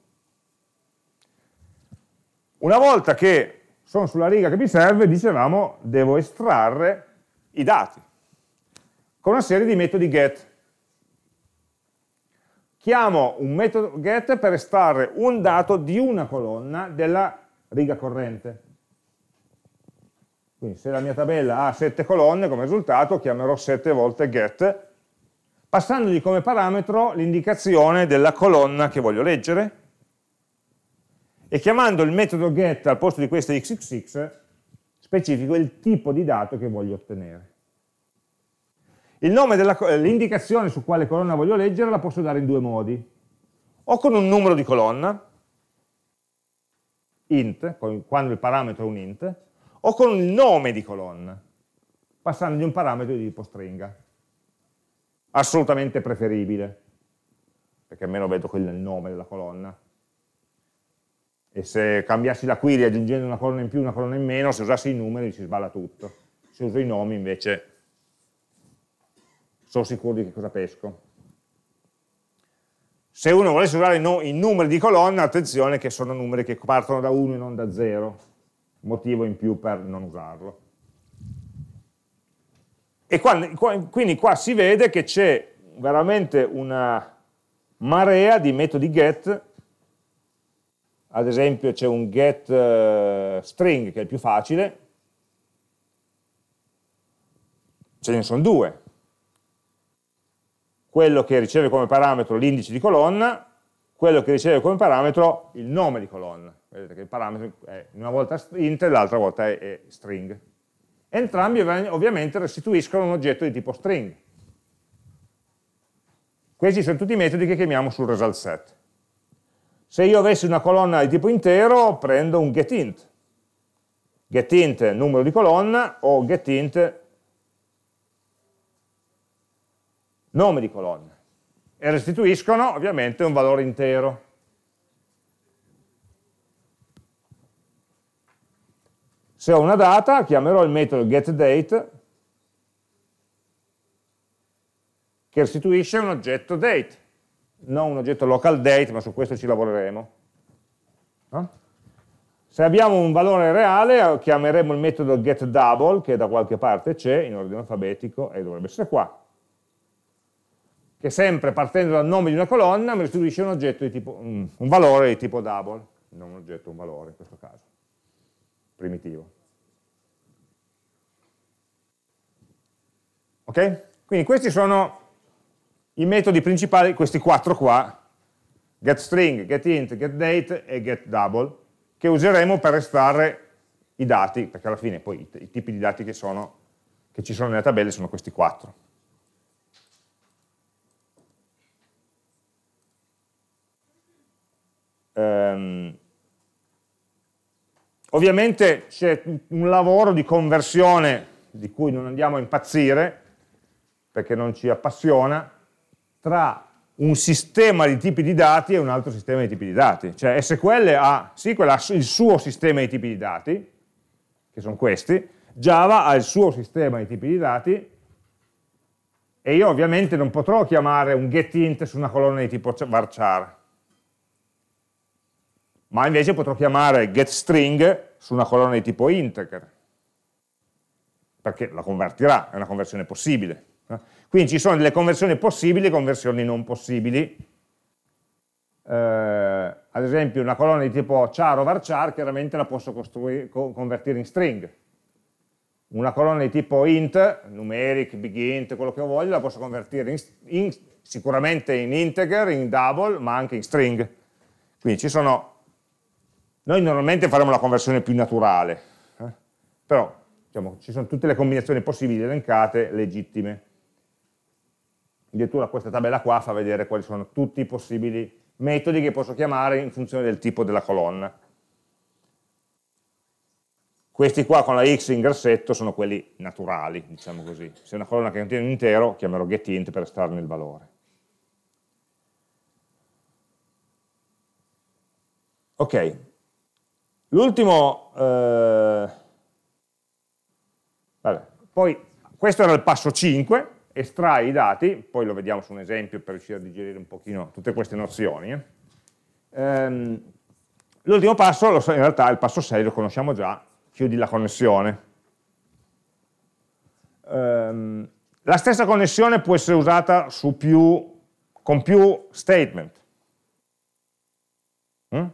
Una volta che sono sulla riga che mi serve, dicevamo, devo estrarre i dati con una serie di metodi get chiamo un metodo get per estrarre un dato di una colonna della riga corrente. Quindi se la mia tabella ha sette colonne come risultato chiamerò sette volte get, passandogli come parametro l'indicazione della colonna che voglio leggere e chiamando il metodo get al posto di questa xxx specifico il tipo di dato che voglio ottenere. L'indicazione su quale colonna voglio leggere la posso dare in due modi. O con un numero di colonna, int, quando il parametro è un int, o con il nome di colonna, passandogli un parametro di tipo stringa. Assolutamente preferibile, perché almeno vedo quello è il nome della colonna. E se cambiassi la query aggiungendo una colonna in più, una colonna in meno, se usassi i numeri si sballa tutto. Se uso i nomi invece sono sicuro di che cosa pesco. Se uno volesse usare i numeri di colonna, attenzione che sono numeri che partono da 1 e non da 0, motivo in più per non usarlo. E qua, quindi qua si vede che c'è veramente una marea di metodi get, ad esempio c'è un get uh, string che è il più facile, ce ne sono due, quello che riceve come parametro l'indice di colonna, quello che riceve come parametro il nome di colonna. Vedete che il parametro è una volta int e l'altra volta è, è string. Entrambi ovviamente restituiscono un oggetto di tipo string. Questi sono tutti i metodi che chiamiamo sul result set. Se io avessi una colonna di tipo intero, prendo un getInt. GetInt numero di colonna o getInt nome di colonna. e restituiscono ovviamente un valore intero. Se ho una data, chiamerò il metodo getDate che restituisce un oggetto date, non un oggetto local date, ma su questo ci lavoreremo. No? Se abbiamo un valore reale, chiameremo il metodo getDouble, che da qualche parte c'è, in ordine alfabetico, e dovrebbe essere qua, che sempre partendo dal nome di una colonna mi restituisce un, tipo, un valore di tipo double, non un oggetto, un valore in questo caso, primitivo. Ok? Quindi questi sono i metodi principali, questi quattro qua, getString, getInt, getDate e getDouble, che useremo per estrarre i dati, perché alla fine poi i, i tipi di dati che, sono, che ci sono nelle tabelle sono questi quattro. Um, ovviamente c'è un lavoro di conversione di cui non andiamo a impazzire, perché non ci appassiona, tra un sistema di tipi di dati e un altro sistema di tipi di dati. Cioè SQL ha, sì, ha il suo sistema di tipi di dati, che sono questi, Java ha il suo sistema di tipi di dati, e io ovviamente non potrò chiamare un getInt su una colonna di tipo varchar, ma invece potrò chiamare getString su una colonna di tipo integer, perché la convertirà, è una conversione possibile. Quindi ci sono delle conversioni possibili e conversioni non possibili. Eh, ad esempio una colonna di tipo char o varchar chiaramente la posso convertire in string. Una colonna di tipo int, numeric, big int, quello che voglio, la posso convertire in, in, sicuramente in integer, in double, ma anche in string. Quindi ci sono... Noi normalmente faremo la conversione più naturale, eh? però diciamo, ci sono tutte le combinazioni possibili elencate, legittime addirittura questa tabella qua fa vedere quali sono tutti i possibili metodi che posso chiamare in funzione del tipo della colonna. Questi qua con la x in grassetto sono quelli naturali, diciamo così. Se è una colonna che contiene un intero, chiamerò getInt per estrarne il valore. Ok, l'ultimo, eh, poi questo era il passo 5, estrai i dati, poi lo vediamo su un esempio per riuscire a digerire un pochino tutte queste nozioni. Eh. Ehm, L'ultimo passo, in realtà il passo 6 lo conosciamo già, chiudi la connessione. Ehm, la stessa connessione può essere usata più, con più statement. Mm?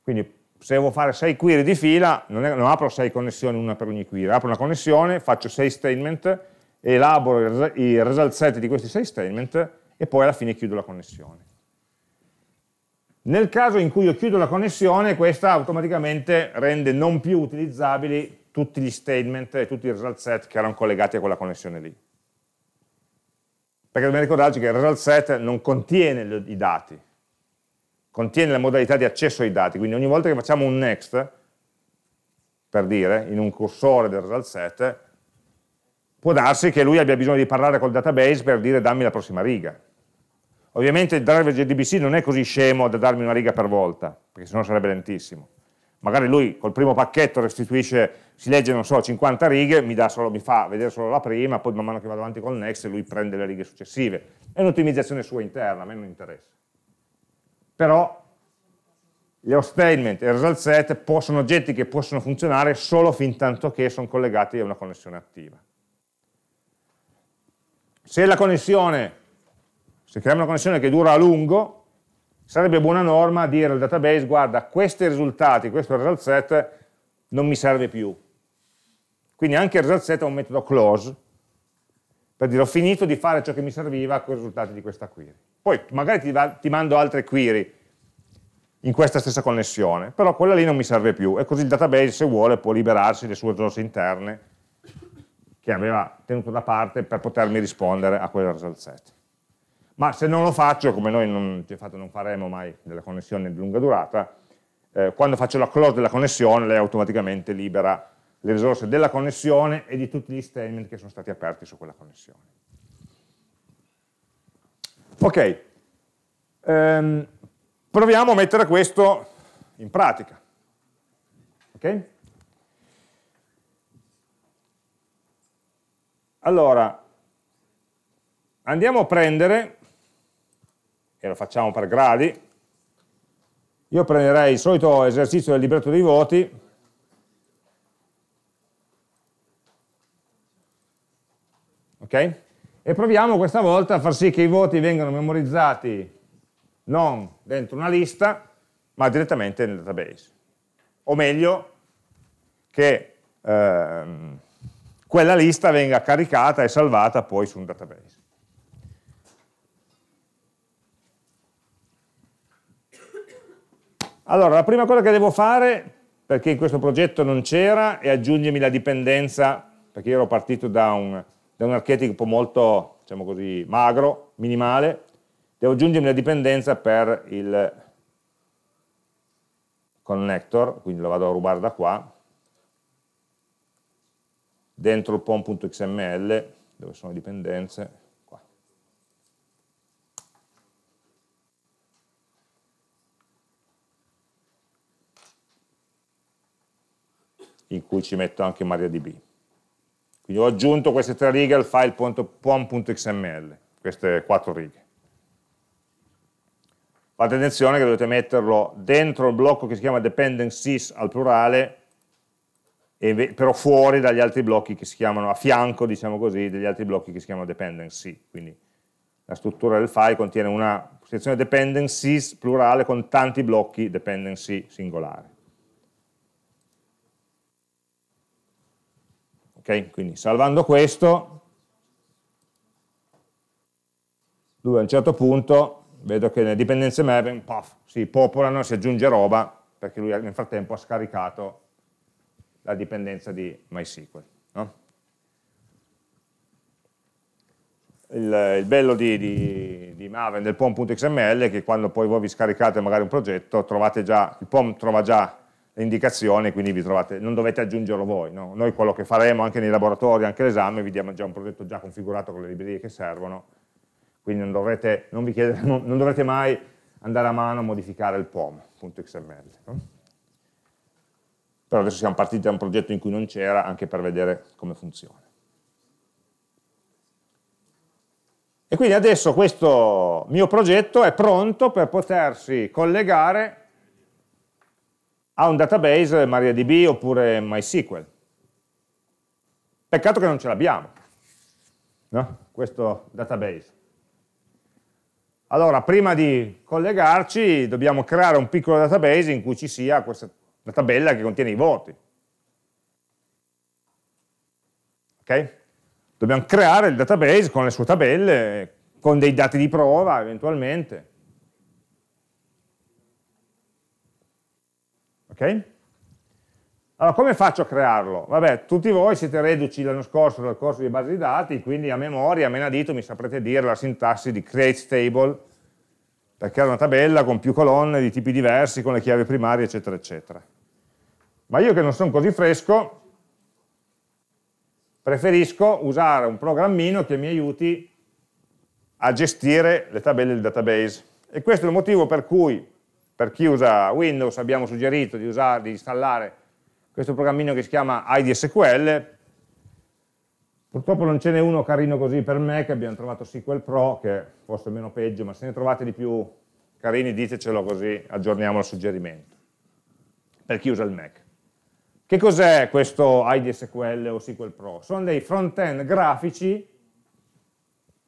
Quindi se devo fare 6 query di fila, non, è, non apro 6 connessioni una per ogni query, apro una connessione, faccio 6 statement elaboro il result set di questi 6 statement e poi alla fine chiudo la connessione. Nel caso in cui io chiudo la connessione, questa automaticamente rende non più utilizzabili tutti gli statement e tutti i result set che erano collegati a quella connessione lì. Perché dobbiamo ricordarci che il result set non contiene i dati, contiene la modalità di accesso ai dati, quindi ogni volta che facciamo un next, per dire, in un cursore del result set, può darsi che lui abbia bisogno di parlare col database per dire dammi la prossima riga. Ovviamente il driver JDBC non è così scemo da darmi una riga per volta, perché sennò sarebbe lentissimo. Magari lui col primo pacchetto restituisce, si legge, non so, 50 righe, mi, solo, mi fa vedere solo la prima, poi man mano che vado avanti con il next lui prende le righe successive. È un'ottimizzazione sua interna, a me non interessa. Però gli statement e il result set sono oggetti che possono funzionare solo fin tanto che sono collegati a una connessione attiva. Se la connessione, se creiamo una connessione che dura a lungo, sarebbe buona norma dire al database, guarda, questi risultati, questo result set, non mi serve più. Quindi anche il result set è un metodo close, per dire ho finito di fare ciò che mi serviva con i risultati di questa query. Poi magari ti, va, ti mando altre query in questa stessa connessione, però quella lì non mi serve più, e così il database, se vuole, può liberarsi delle sue risorse interne che aveva tenuto da parte per potermi rispondere a quel result set. Ma se non lo faccio, come noi non, non faremo mai delle connessioni di lunga durata, eh, quando faccio la close della connessione lei automaticamente libera le risorse della connessione e di tutti gli statement che sono stati aperti su quella connessione. Ok, Ehm, proviamo a mettere questo in pratica. Ok? Allora, andiamo a prendere, e lo facciamo per gradi, io prenderei il solito esercizio del libretto dei voti, ok? E proviamo questa volta a far sì che i voti vengano memorizzati non dentro una lista, ma direttamente nel database. O meglio, che ehm, quella lista venga caricata e salvata poi su un database. Allora, la prima cosa che devo fare, perché in questo progetto non c'era, è aggiungermi la dipendenza, perché io ero partito da un, da un archetipo molto, diciamo così, magro, minimale, devo aggiungermi la dipendenza per il connector, quindi lo vado a rubare da qua, dentro il pom.xml, dove sono le dipendenze, qua. in cui ci metto anche MariaDB. Quindi ho aggiunto queste tre righe al file pom.xml, queste quattro righe. Fate attenzione che dovete metterlo dentro il blocco che si chiama dependencies al plurale però fuori dagli altri blocchi che si chiamano, a fianco, diciamo così, degli altri blocchi che si chiamano dependency. Quindi la struttura del file contiene una sezione dependencies plurale con tanti blocchi dependency singolari. Ok, quindi salvando questo, lui a un certo punto vedo che nelle dipendenze mapping puff, si popolano, si aggiunge roba, perché lui nel frattempo ha scaricato la dipendenza di MySQL. No? Il, il, bello di, di, di Maven del POM.xml è che quando poi voi vi scaricate magari un progetto, trovate già, il POM trova già le indicazioni, quindi trovate, non dovete aggiungerlo voi. No? Noi quello che faremo anche nei laboratori, anche l'esame, vi diamo già un progetto già configurato con le librerie che servono, quindi non dovrete, non chiedere, non, non dovrete mai andare a mano a modificare il POM.xml. No? Però adesso siamo partiti da un progetto in cui non c'era anche per vedere come funziona. E quindi adesso questo mio progetto è pronto per potersi collegare a un database MariaDB oppure MySQL. Peccato che non ce l'abbiamo, no? questo database. Allora, prima di collegarci dobbiamo creare un piccolo database in cui ci sia questa la tabella che contiene i voti. Ok? Dobbiamo creare il database con le sue tabelle, con dei dati di prova eventualmente. Ok? Allora, come faccio a crearlo? Vabbè, tutti voi siete reduci l'anno scorso dal corso di base di dati, quindi a memoria, a menadito, mi saprete dire la sintassi di create table per creare una tabella con più colonne di tipi diversi, con le chiavi primarie, eccetera, eccetera. Ma io che non sono così fresco, preferisco usare un programmino che mi aiuti a gestire le tabelle del database. E questo è il motivo per cui, per chi usa Windows, abbiamo suggerito di, usare, di installare questo programmino che si chiama IDSQL, Purtroppo non ce n'è uno carino così per me, che abbiamo trovato SQL Pro, che forse è meno peggio, ma se ne trovate di più carini ditecelo così aggiorniamo il suggerimento, per chi usa il Mac. Che cos'è questo IDSQL o SQL Pro? Sono dei front-end grafici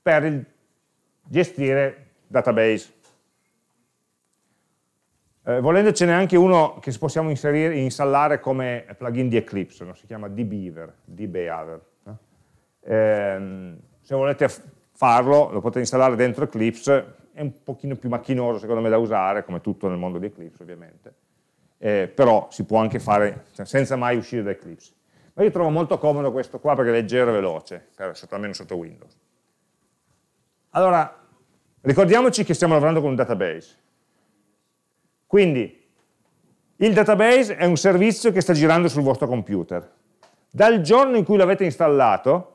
per gestire database. Eh, n'è anche uno che possiamo inserire, installare come plugin di Eclipse, no? si chiama dbeaver, dbeaver eh, se volete farlo lo potete installare dentro Eclipse, è un pochino più macchinoso secondo me da usare, come tutto nel mondo di Eclipse ovviamente, eh, però si può anche fare cioè, senza mai uscire da Eclipse. Ma io trovo molto comodo questo qua perché è leggero e veloce, per, almeno sotto Windows. Allora, ricordiamoci che stiamo lavorando con un database. Quindi, il database è un servizio che sta girando sul vostro computer. Dal giorno in cui l'avete installato,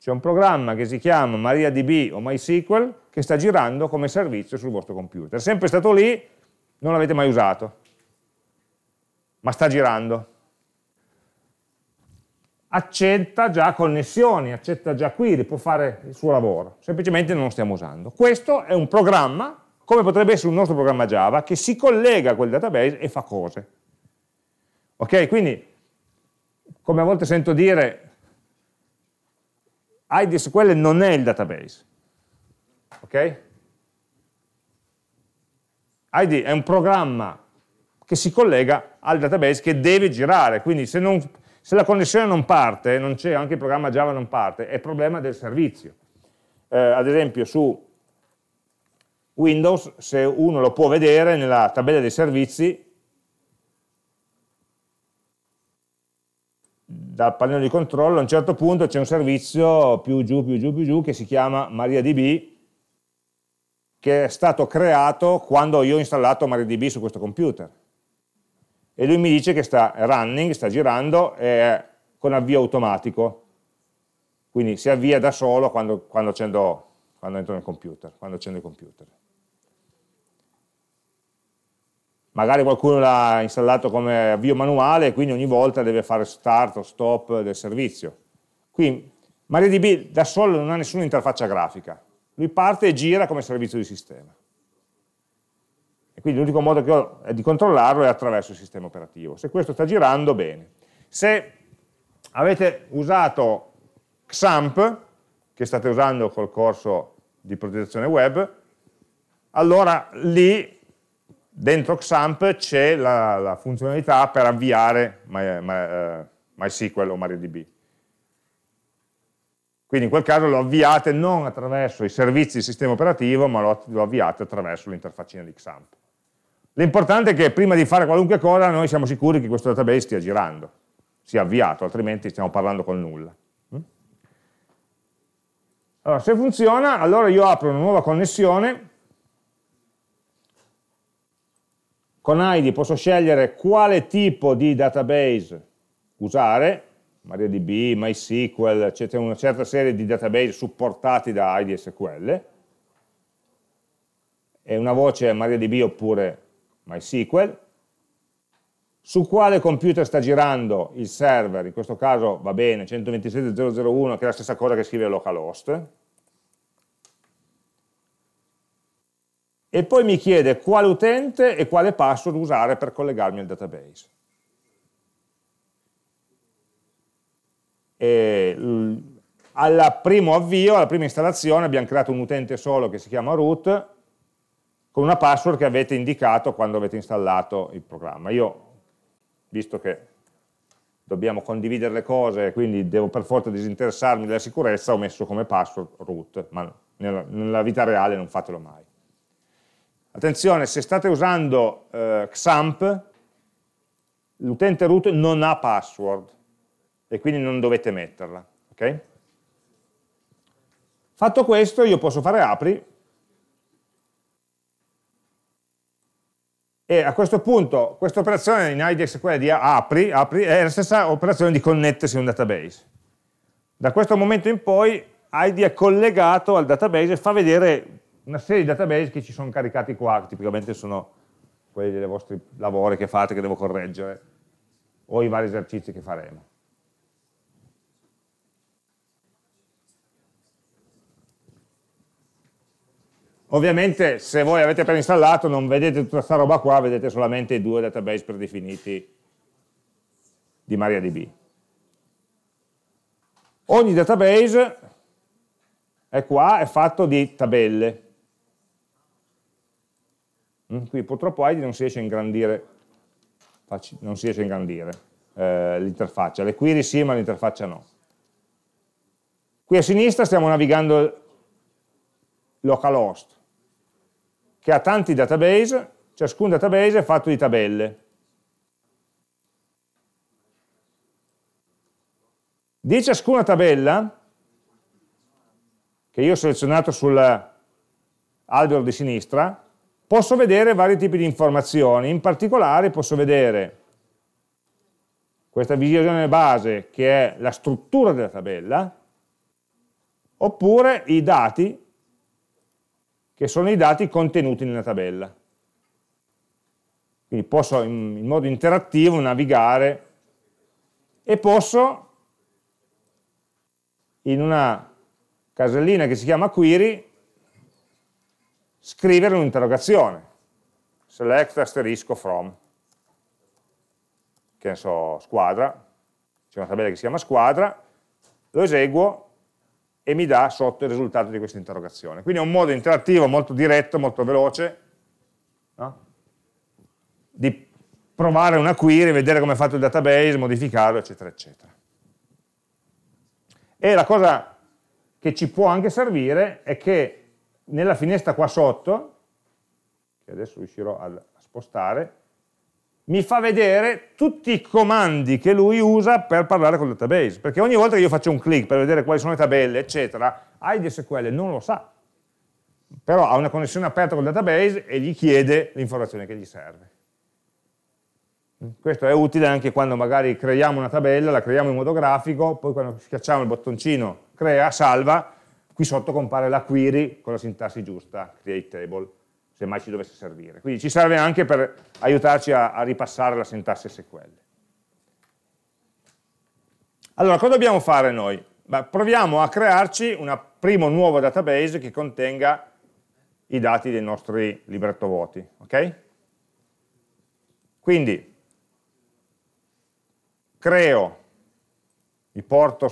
c'è un programma che si chiama MariaDB o MySQL che sta girando come servizio sul vostro computer. È sempre stato lì, non l'avete mai usato, ma sta girando. Accetta già connessioni, accetta già query, può fare il suo lavoro, semplicemente non lo stiamo usando. Questo è un programma, come potrebbe essere un nostro programma Java, che si collega a quel database e fa cose. Ok? Quindi, come a volte sento dire, IDSQL non è il database. Ok? ID è un programma che si collega al database che deve girare, quindi se, non, se la connessione non parte, non c'è, anche il programma Java non parte, è problema del servizio. Eh, ad esempio su Windows, se uno lo può vedere nella tabella dei servizi, dal pannello di controllo a un certo punto c'è un servizio più giù, più giù, più giù che si chiama MariaDB che è stato creato quando io ho installato MariaDB su questo computer. E lui mi dice che sta running, sta girando eh, con avvio automatico. Quindi si avvia da solo quando, quando, accendo, quando entro nel computer, quando accendo il computer magari qualcuno l'ha installato come avvio manuale e quindi ogni volta deve fare start o stop del servizio. Qui MariaDB da solo non ha nessuna interfaccia grafica, lui parte e gira come servizio di sistema. E quindi l'unico modo che ho di controllarlo è attraverso il sistema operativo. Se questo sta girando, bene. Se avete usato XAMPP, che state usando col corso di progettazione web, allora lì dentro XAMPP c'è la, la, funzionalità per avviare My, My, uh, MySQL o MariaDB. Quindi in quel caso lo avviate non attraverso i servizi del sistema operativo, ma lo, lo avviate attraverso l'interfaccina di XAMPP. L'importante è che prima di fare qualunque cosa noi siamo sicuri che questo database stia girando, sia avviato, altrimenti stiamo parlando col nulla. Mm? Allora, se funziona, allora io apro una nuova connessione Con ID posso scegliere quale tipo di database usare, MariaDB, MySQL, c'è una certa serie di database supportati da ID SQL, e una voce MariaDB oppure MySQL, su quale computer sta girando il server, in questo caso va bene, 127.001 che è la stessa cosa che scrive localhost, e poi mi chiede quale utente e quale password usare per collegarmi al database. E, al primo avvio, alla prima installazione, abbiamo creato un utente solo che si chiama root, con una password che avete indicato quando avete installato il programma. Io, visto che dobbiamo condividere le cose, quindi devo per forza disinteressarmi della sicurezza, ho messo come password root, ma nella, nella vita reale non fatelo mai. Attenzione, se state usando eh, XAMPP, l'utente root non ha password e quindi non dovete metterla. Okay? Fatto questo, io posso fare apri e a questo punto questa operazione in quella di apri, apri, è la stessa operazione di connettersi a un database. Da questo momento in poi ID è collegato al database e fa vedere una serie di database che ci sono caricati qua, tipicamente sono quelli dei vostri lavori che fate, che devo correggere, o i vari esercizi che faremo. Ovviamente se voi avete preinstallato non vedete tutta questa roba qua, vedete solamente i due database predefiniti di MariaDB. Ogni database è qua, è fatto di tabelle. Mm, qui purtroppo ID non si riesce a ingrandire, ingrandire eh, l'interfaccia, le query sì ma l'interfaccia no. Qui a sinistra stiamo navigando localhost, che ha tanti database, ciascun database è fatto di tabelle. Di ciascuna tabella, che io ho selezionato sull'albero di sinistra, posso vedere vari tipi di informazioni, in particolare posso vedere questa visione base che è la struttura della tabella, oppure i dati che sono i dati contenuti nella tabella. Quindi posso in, modo interattivo navigare e posso in una casellina che si chiama query scrivere un'interrogazione select asterisco from che ne so, squadra c'è una tabella che si chiama squadra lo eseguo e mi dà sotto il risultato di questa interrogazione. Quindi è un modo interattivo molto diretto, molto veloce, no? di provare una query, vedere come è fatto il database, modificarlo, eccetera, eccetera. E la cosa che ci può anche servire è che nella finestra qua sotto, che adesso riuscirò a spostare, mi fa vedere tutti i comandi che lui usa per parlare col database, perché ogni volta che io faccio un clic per vedere quali sono le tabelle, eccetera, IDSQL non lo sa, però ha una connessione aperta col database e gli chiede l'informazione che gli serve. Questo è utile anche quando magari creiamo una tabella, la creiamo in modo grafico, poi quando schiacciamo il bottoncino crea, salva, qui sotto compare la query con la sintassi giusta, create table se mai ci dovesse servire. Quindi ci serve anche per aiutarci a, a ripassare la sintassi SQL. Allora, cosa dobbiamo fare noi? Beh, proviamo a crearci un primo nuovo database che contenga i dati dei nostri libretto voti. ok? Quindi creo, mi porto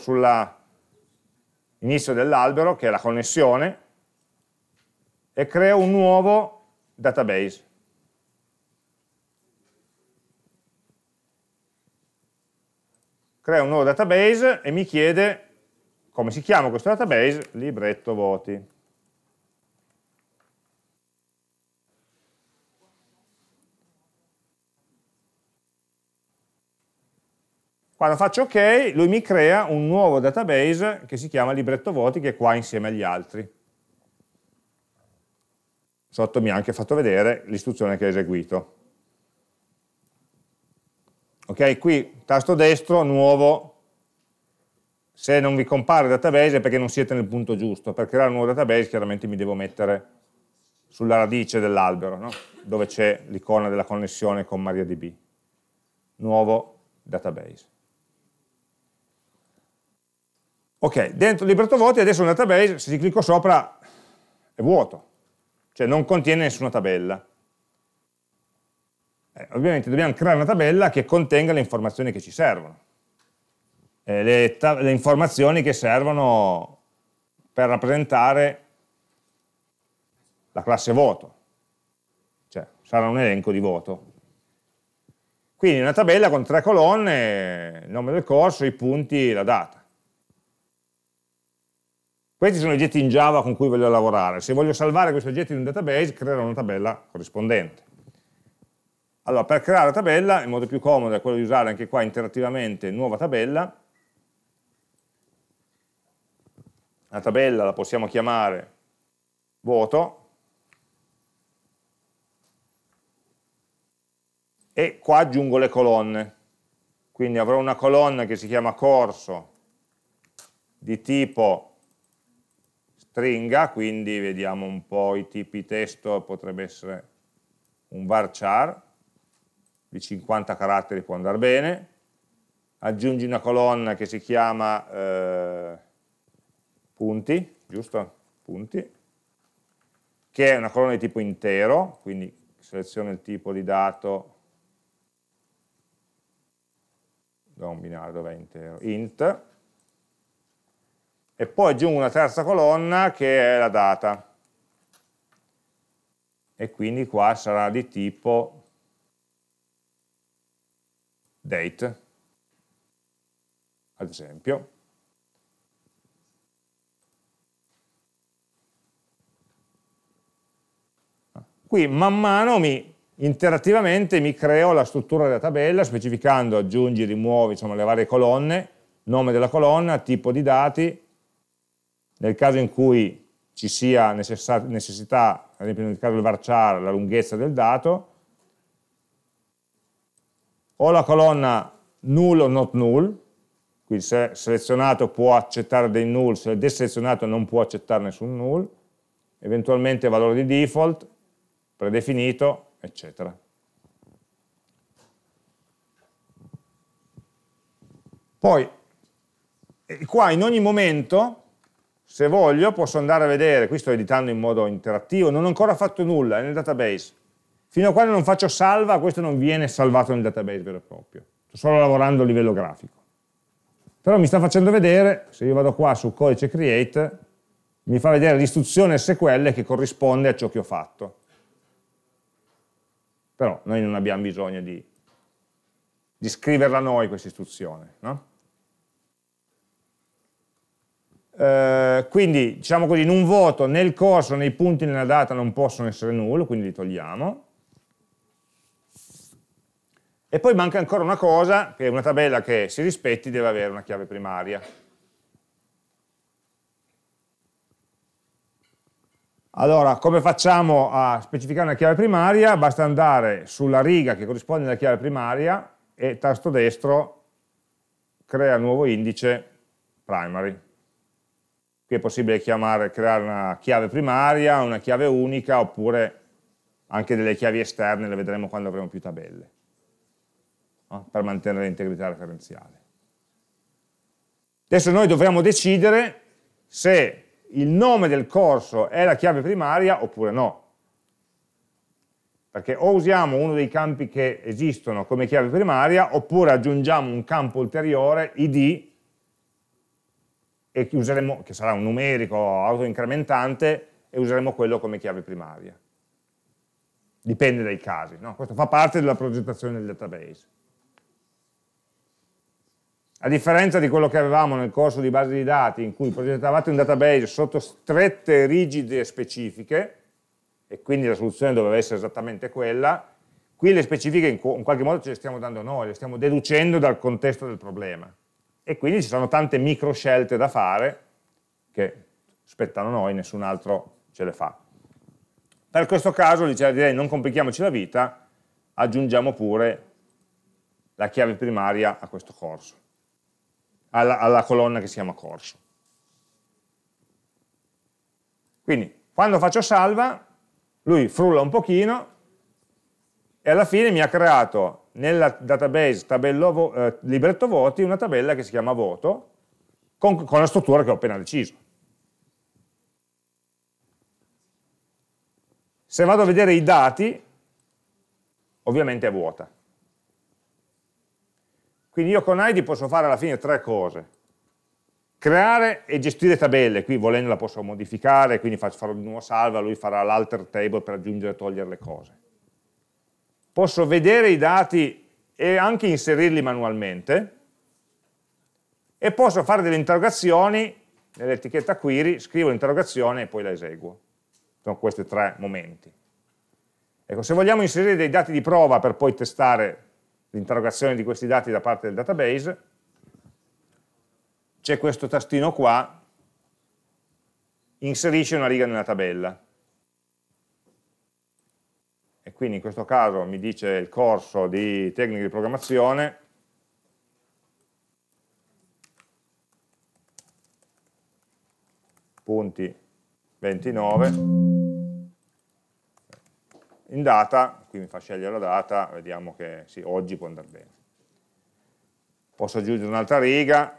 sull'inizio dell'albero, che è la connessione, e creo un nuovo database. Crea un nuovo database e mi chiede come si chiama questo database, libretto voti. Quando faccio ok, lui mi crea un nuovo database che si chiama libretto voti, che è qua insieme agli altri sotto mi ha anche fatto vedere l'istruzione che ha eseguito. Ok, qui tasto destro, nuovo, se non vi compare il database è perché non siete nel punto giusto, per creare un nuovo database chiaramente mi devo mettere sulla radice dell'albero, no? dove c'è l'icona della connessione con MariaDB. Nuovo database. Ok, dentro libretto voti adesso un database, se ci clicco sopra è vuoto, cioè non contiene nessuna tabella. Eh, ovviamente dobbiamo creare una tabella che contenga le informazioni che ci servono, eh, le, le informazioni che servono per rappresentare la classe voto, cioè sarà un elenco di voto. Quindi una tabella con tre colonne, il nome del corso, i punti, la data. Questi sono i oggetti in Java con cui voglio lavorare. Se voglio salvare questi oggetti in un database, creerò una tabella corrispondente. Allora, per creare la tabella, il modo più comodo è quello di usare anche qua interattivamente nuova tabella. La tabella la possiamo chiamare voto e qua aggiungo le colonne. Quindi avrò una colonna che si chiama corso di tipo stringa, quindi vediamo un po' i tipi testo, potrebbe essere un varchar, di 50 caratteri può andare bene, aggiungi una colonna che si chiama eh, punti, giusto? Punti, che è una colonna di tipo intero, quindi seleziono il tipo di dato, non binario, dov'è intero? int, e poi aggiungo una terza colonna che è la data. E quindi qua sarà di tipo date ad esempio. Qui man mano mi, interattivamente mi creo la struttura della tabella specificando aggiungi, rimuovi insomma, le varie colonne nome della colonna, tipo di dati nel caso in cui ci sia necessità, ad esempio nel caso del varchar, la lunghezza del dato, o la colonna null o not null, quindi se selezionato può accettare dei null, se deselezionato non può accettare nessun null, eventualmente valore di default, predefinito, eccetera. Poi, qua in ogni momento, se voglio, posso andare a vedere, qui sto editando in modo interattivo, non ho ancora fatto nulla, è nel database. Fino a quando non faccio salva, questo non viene salvato nel database vero e proprio. Sto solo lavorando a livello grafico. Però mi sta facendo vedere, se io vado qua su codice create, mi fa vedere l'istruzione SQL che corrisponde a ciò che ho fatto. Però noi non abbiamo bisogno di, di scriverla noi questa istruzione. No? Eh, quindi, diciamo così, in un voto nel corso, nei punti nella data non possono essere null, quindi li togliamo. E poi manca ancora una cosa, che una tabella che si rispetti deve avere una chiave primaria. Allora, come facciamo a specificare una chiave primaria? Basta andare sulla riga che corrisponde alla chiave primaria e tasto destro crea nuovo indice primary. Qui è possibile chiamare, creare una chiave primaria, una chiave unica, oppure anche delle chiavi esterne, le vedremo quando avremo più tabelle no? per mantenere l'integrità referenziale. Adesso noi dovremo decidere se il nome del corso è la chiave primaria oppure no. Perché o usiamo uno dei campi che esistono come chiave primaria oppure aggiungiamo un campo ulteriore, id, e useremo, che sarà un numerico autoincrementante, e useremo quello come chiave primaria. Dipende dai casi. No? Questo fa parte della progettazione del database. A differenza di quello che avevamo nel corso di base di dati in cui progettavate un database sotto strette, rigide specifiche, e quindi la soluzione doveva essere esattamente quella, qui le specifiche in, qualche modo ce le stiamo dando noi, le stiamo deducendo dal contesto del problema. E quindi ci sono tante micro scelte da fare che spettano noi, nessun altro ce le fa. Per questo caso direi non complichiamoci la vita, aggiungiamo pure la chiave primaria a questo corso alla, alla colonna che si chiama corso. Quindi quando faccio salva, lui frulla un pochino e alla fine mi ha creato nella database tabello, eh, libretto voti una tabella che si chiama voto con, con la struttura che ho appena deciso. Se vado a vedere i dati, ovviamente è vuota. Quindi io con ID posso fare alla fine tre cose. Creare e gestire tabelle, qui volendo la posso modificare, quindi farò di nuovo salva, lui farà l'alter table per aggiungere e togliere le cose. Posso vedere i dati e anche inserirli manualmente, e posso fare delle interrogazioni nell'etichetta query, scrivo l'interrogazione e poi la eseguo. Sono questi tre momenti. Ecco, se vogliamo inserire dei dati di prova per poi testare l'interrogazione di questi dati da parte del database, c'è questo tastino qua, inserisce una riga nella tabella. Quindi in questo caso mi dice il corso di tecniche di programmazione, punti 29, in data, qui mi fa scegliere la data, vediamo che sì, oggi può andare bene. Posso aggiungere un'altra riga,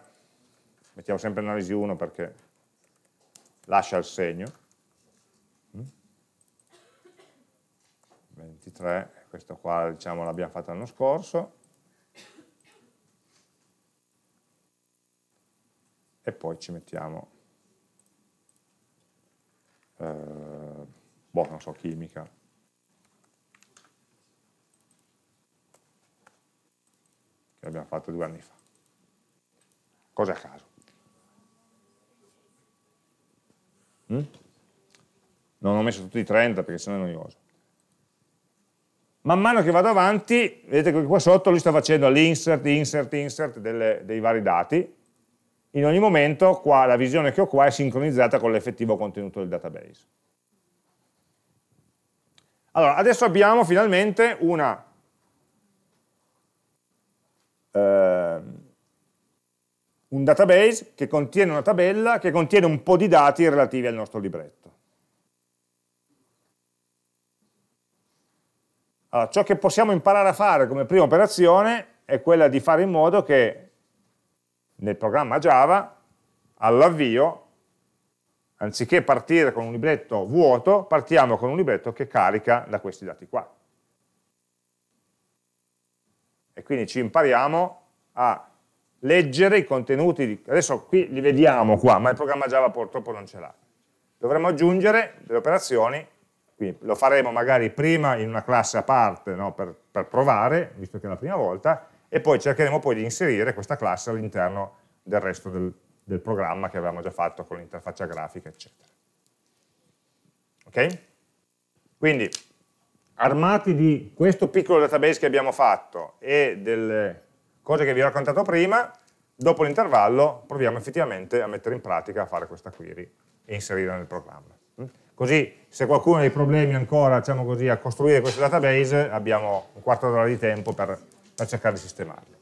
mettiamo sempre analisi 1 perché lascia il segno. 23, questo qua diciamo l'abbiamo fatto l'anno scorso. E poi ci mettiamo, eh, boh, non so, chimica, che abbiamo fatto due anni fa. Cose a caso. Mm? Non ho messo tutti i 30 perché sennò è noioso. Man mano che vado avanti, vedete che qua sotto lui sta facendo l'insert, insert, insert delle, dei vari dati. In ogni momento qua, la visione che ho qua è sincronizzata con l'effettivo contenuto del database. Allora, adesso abbiamo finalmente una Ehm, un database che contiene una tabella che contiene un po' di dati relativi al nostro libretto. Allora, ciò che possiamo imparare a fare come prima operazione è quella di fare in modo che nel programma Java, all'avvio, anziché partire con un libretto vuoto, partiamo con un libretto che carica da questi dati qua. E quindi ci impariamo a leggere i contenuti, di, adesso qui li vediamo qua, ma il programma Java purtroppo non ce l'ha. Dovremmo aggiungere delle operazioni quindi lo faremo magari prima in una classe a parte no, per, per, provare, visto che è la prima volta, e poi cercheremo poi di inserire questa classe all'interno del resto del, del, programma che avevamo già fatto con l'interfaccia grafica, eccetera. Ok? Quindi, armati di questo piccolo database che abbiamo fatto e delle cose che vi ho raccontato prima, dopo l'intervallo proviamo effettivamente a mettere in pratica, a fare questa query e inserirla nel programma. Così se qualcuno ha dei problemi ancora diciamo così, a costruire questo database abbiamo un quarto d'ora di tempo per, per cercare di sistemarli.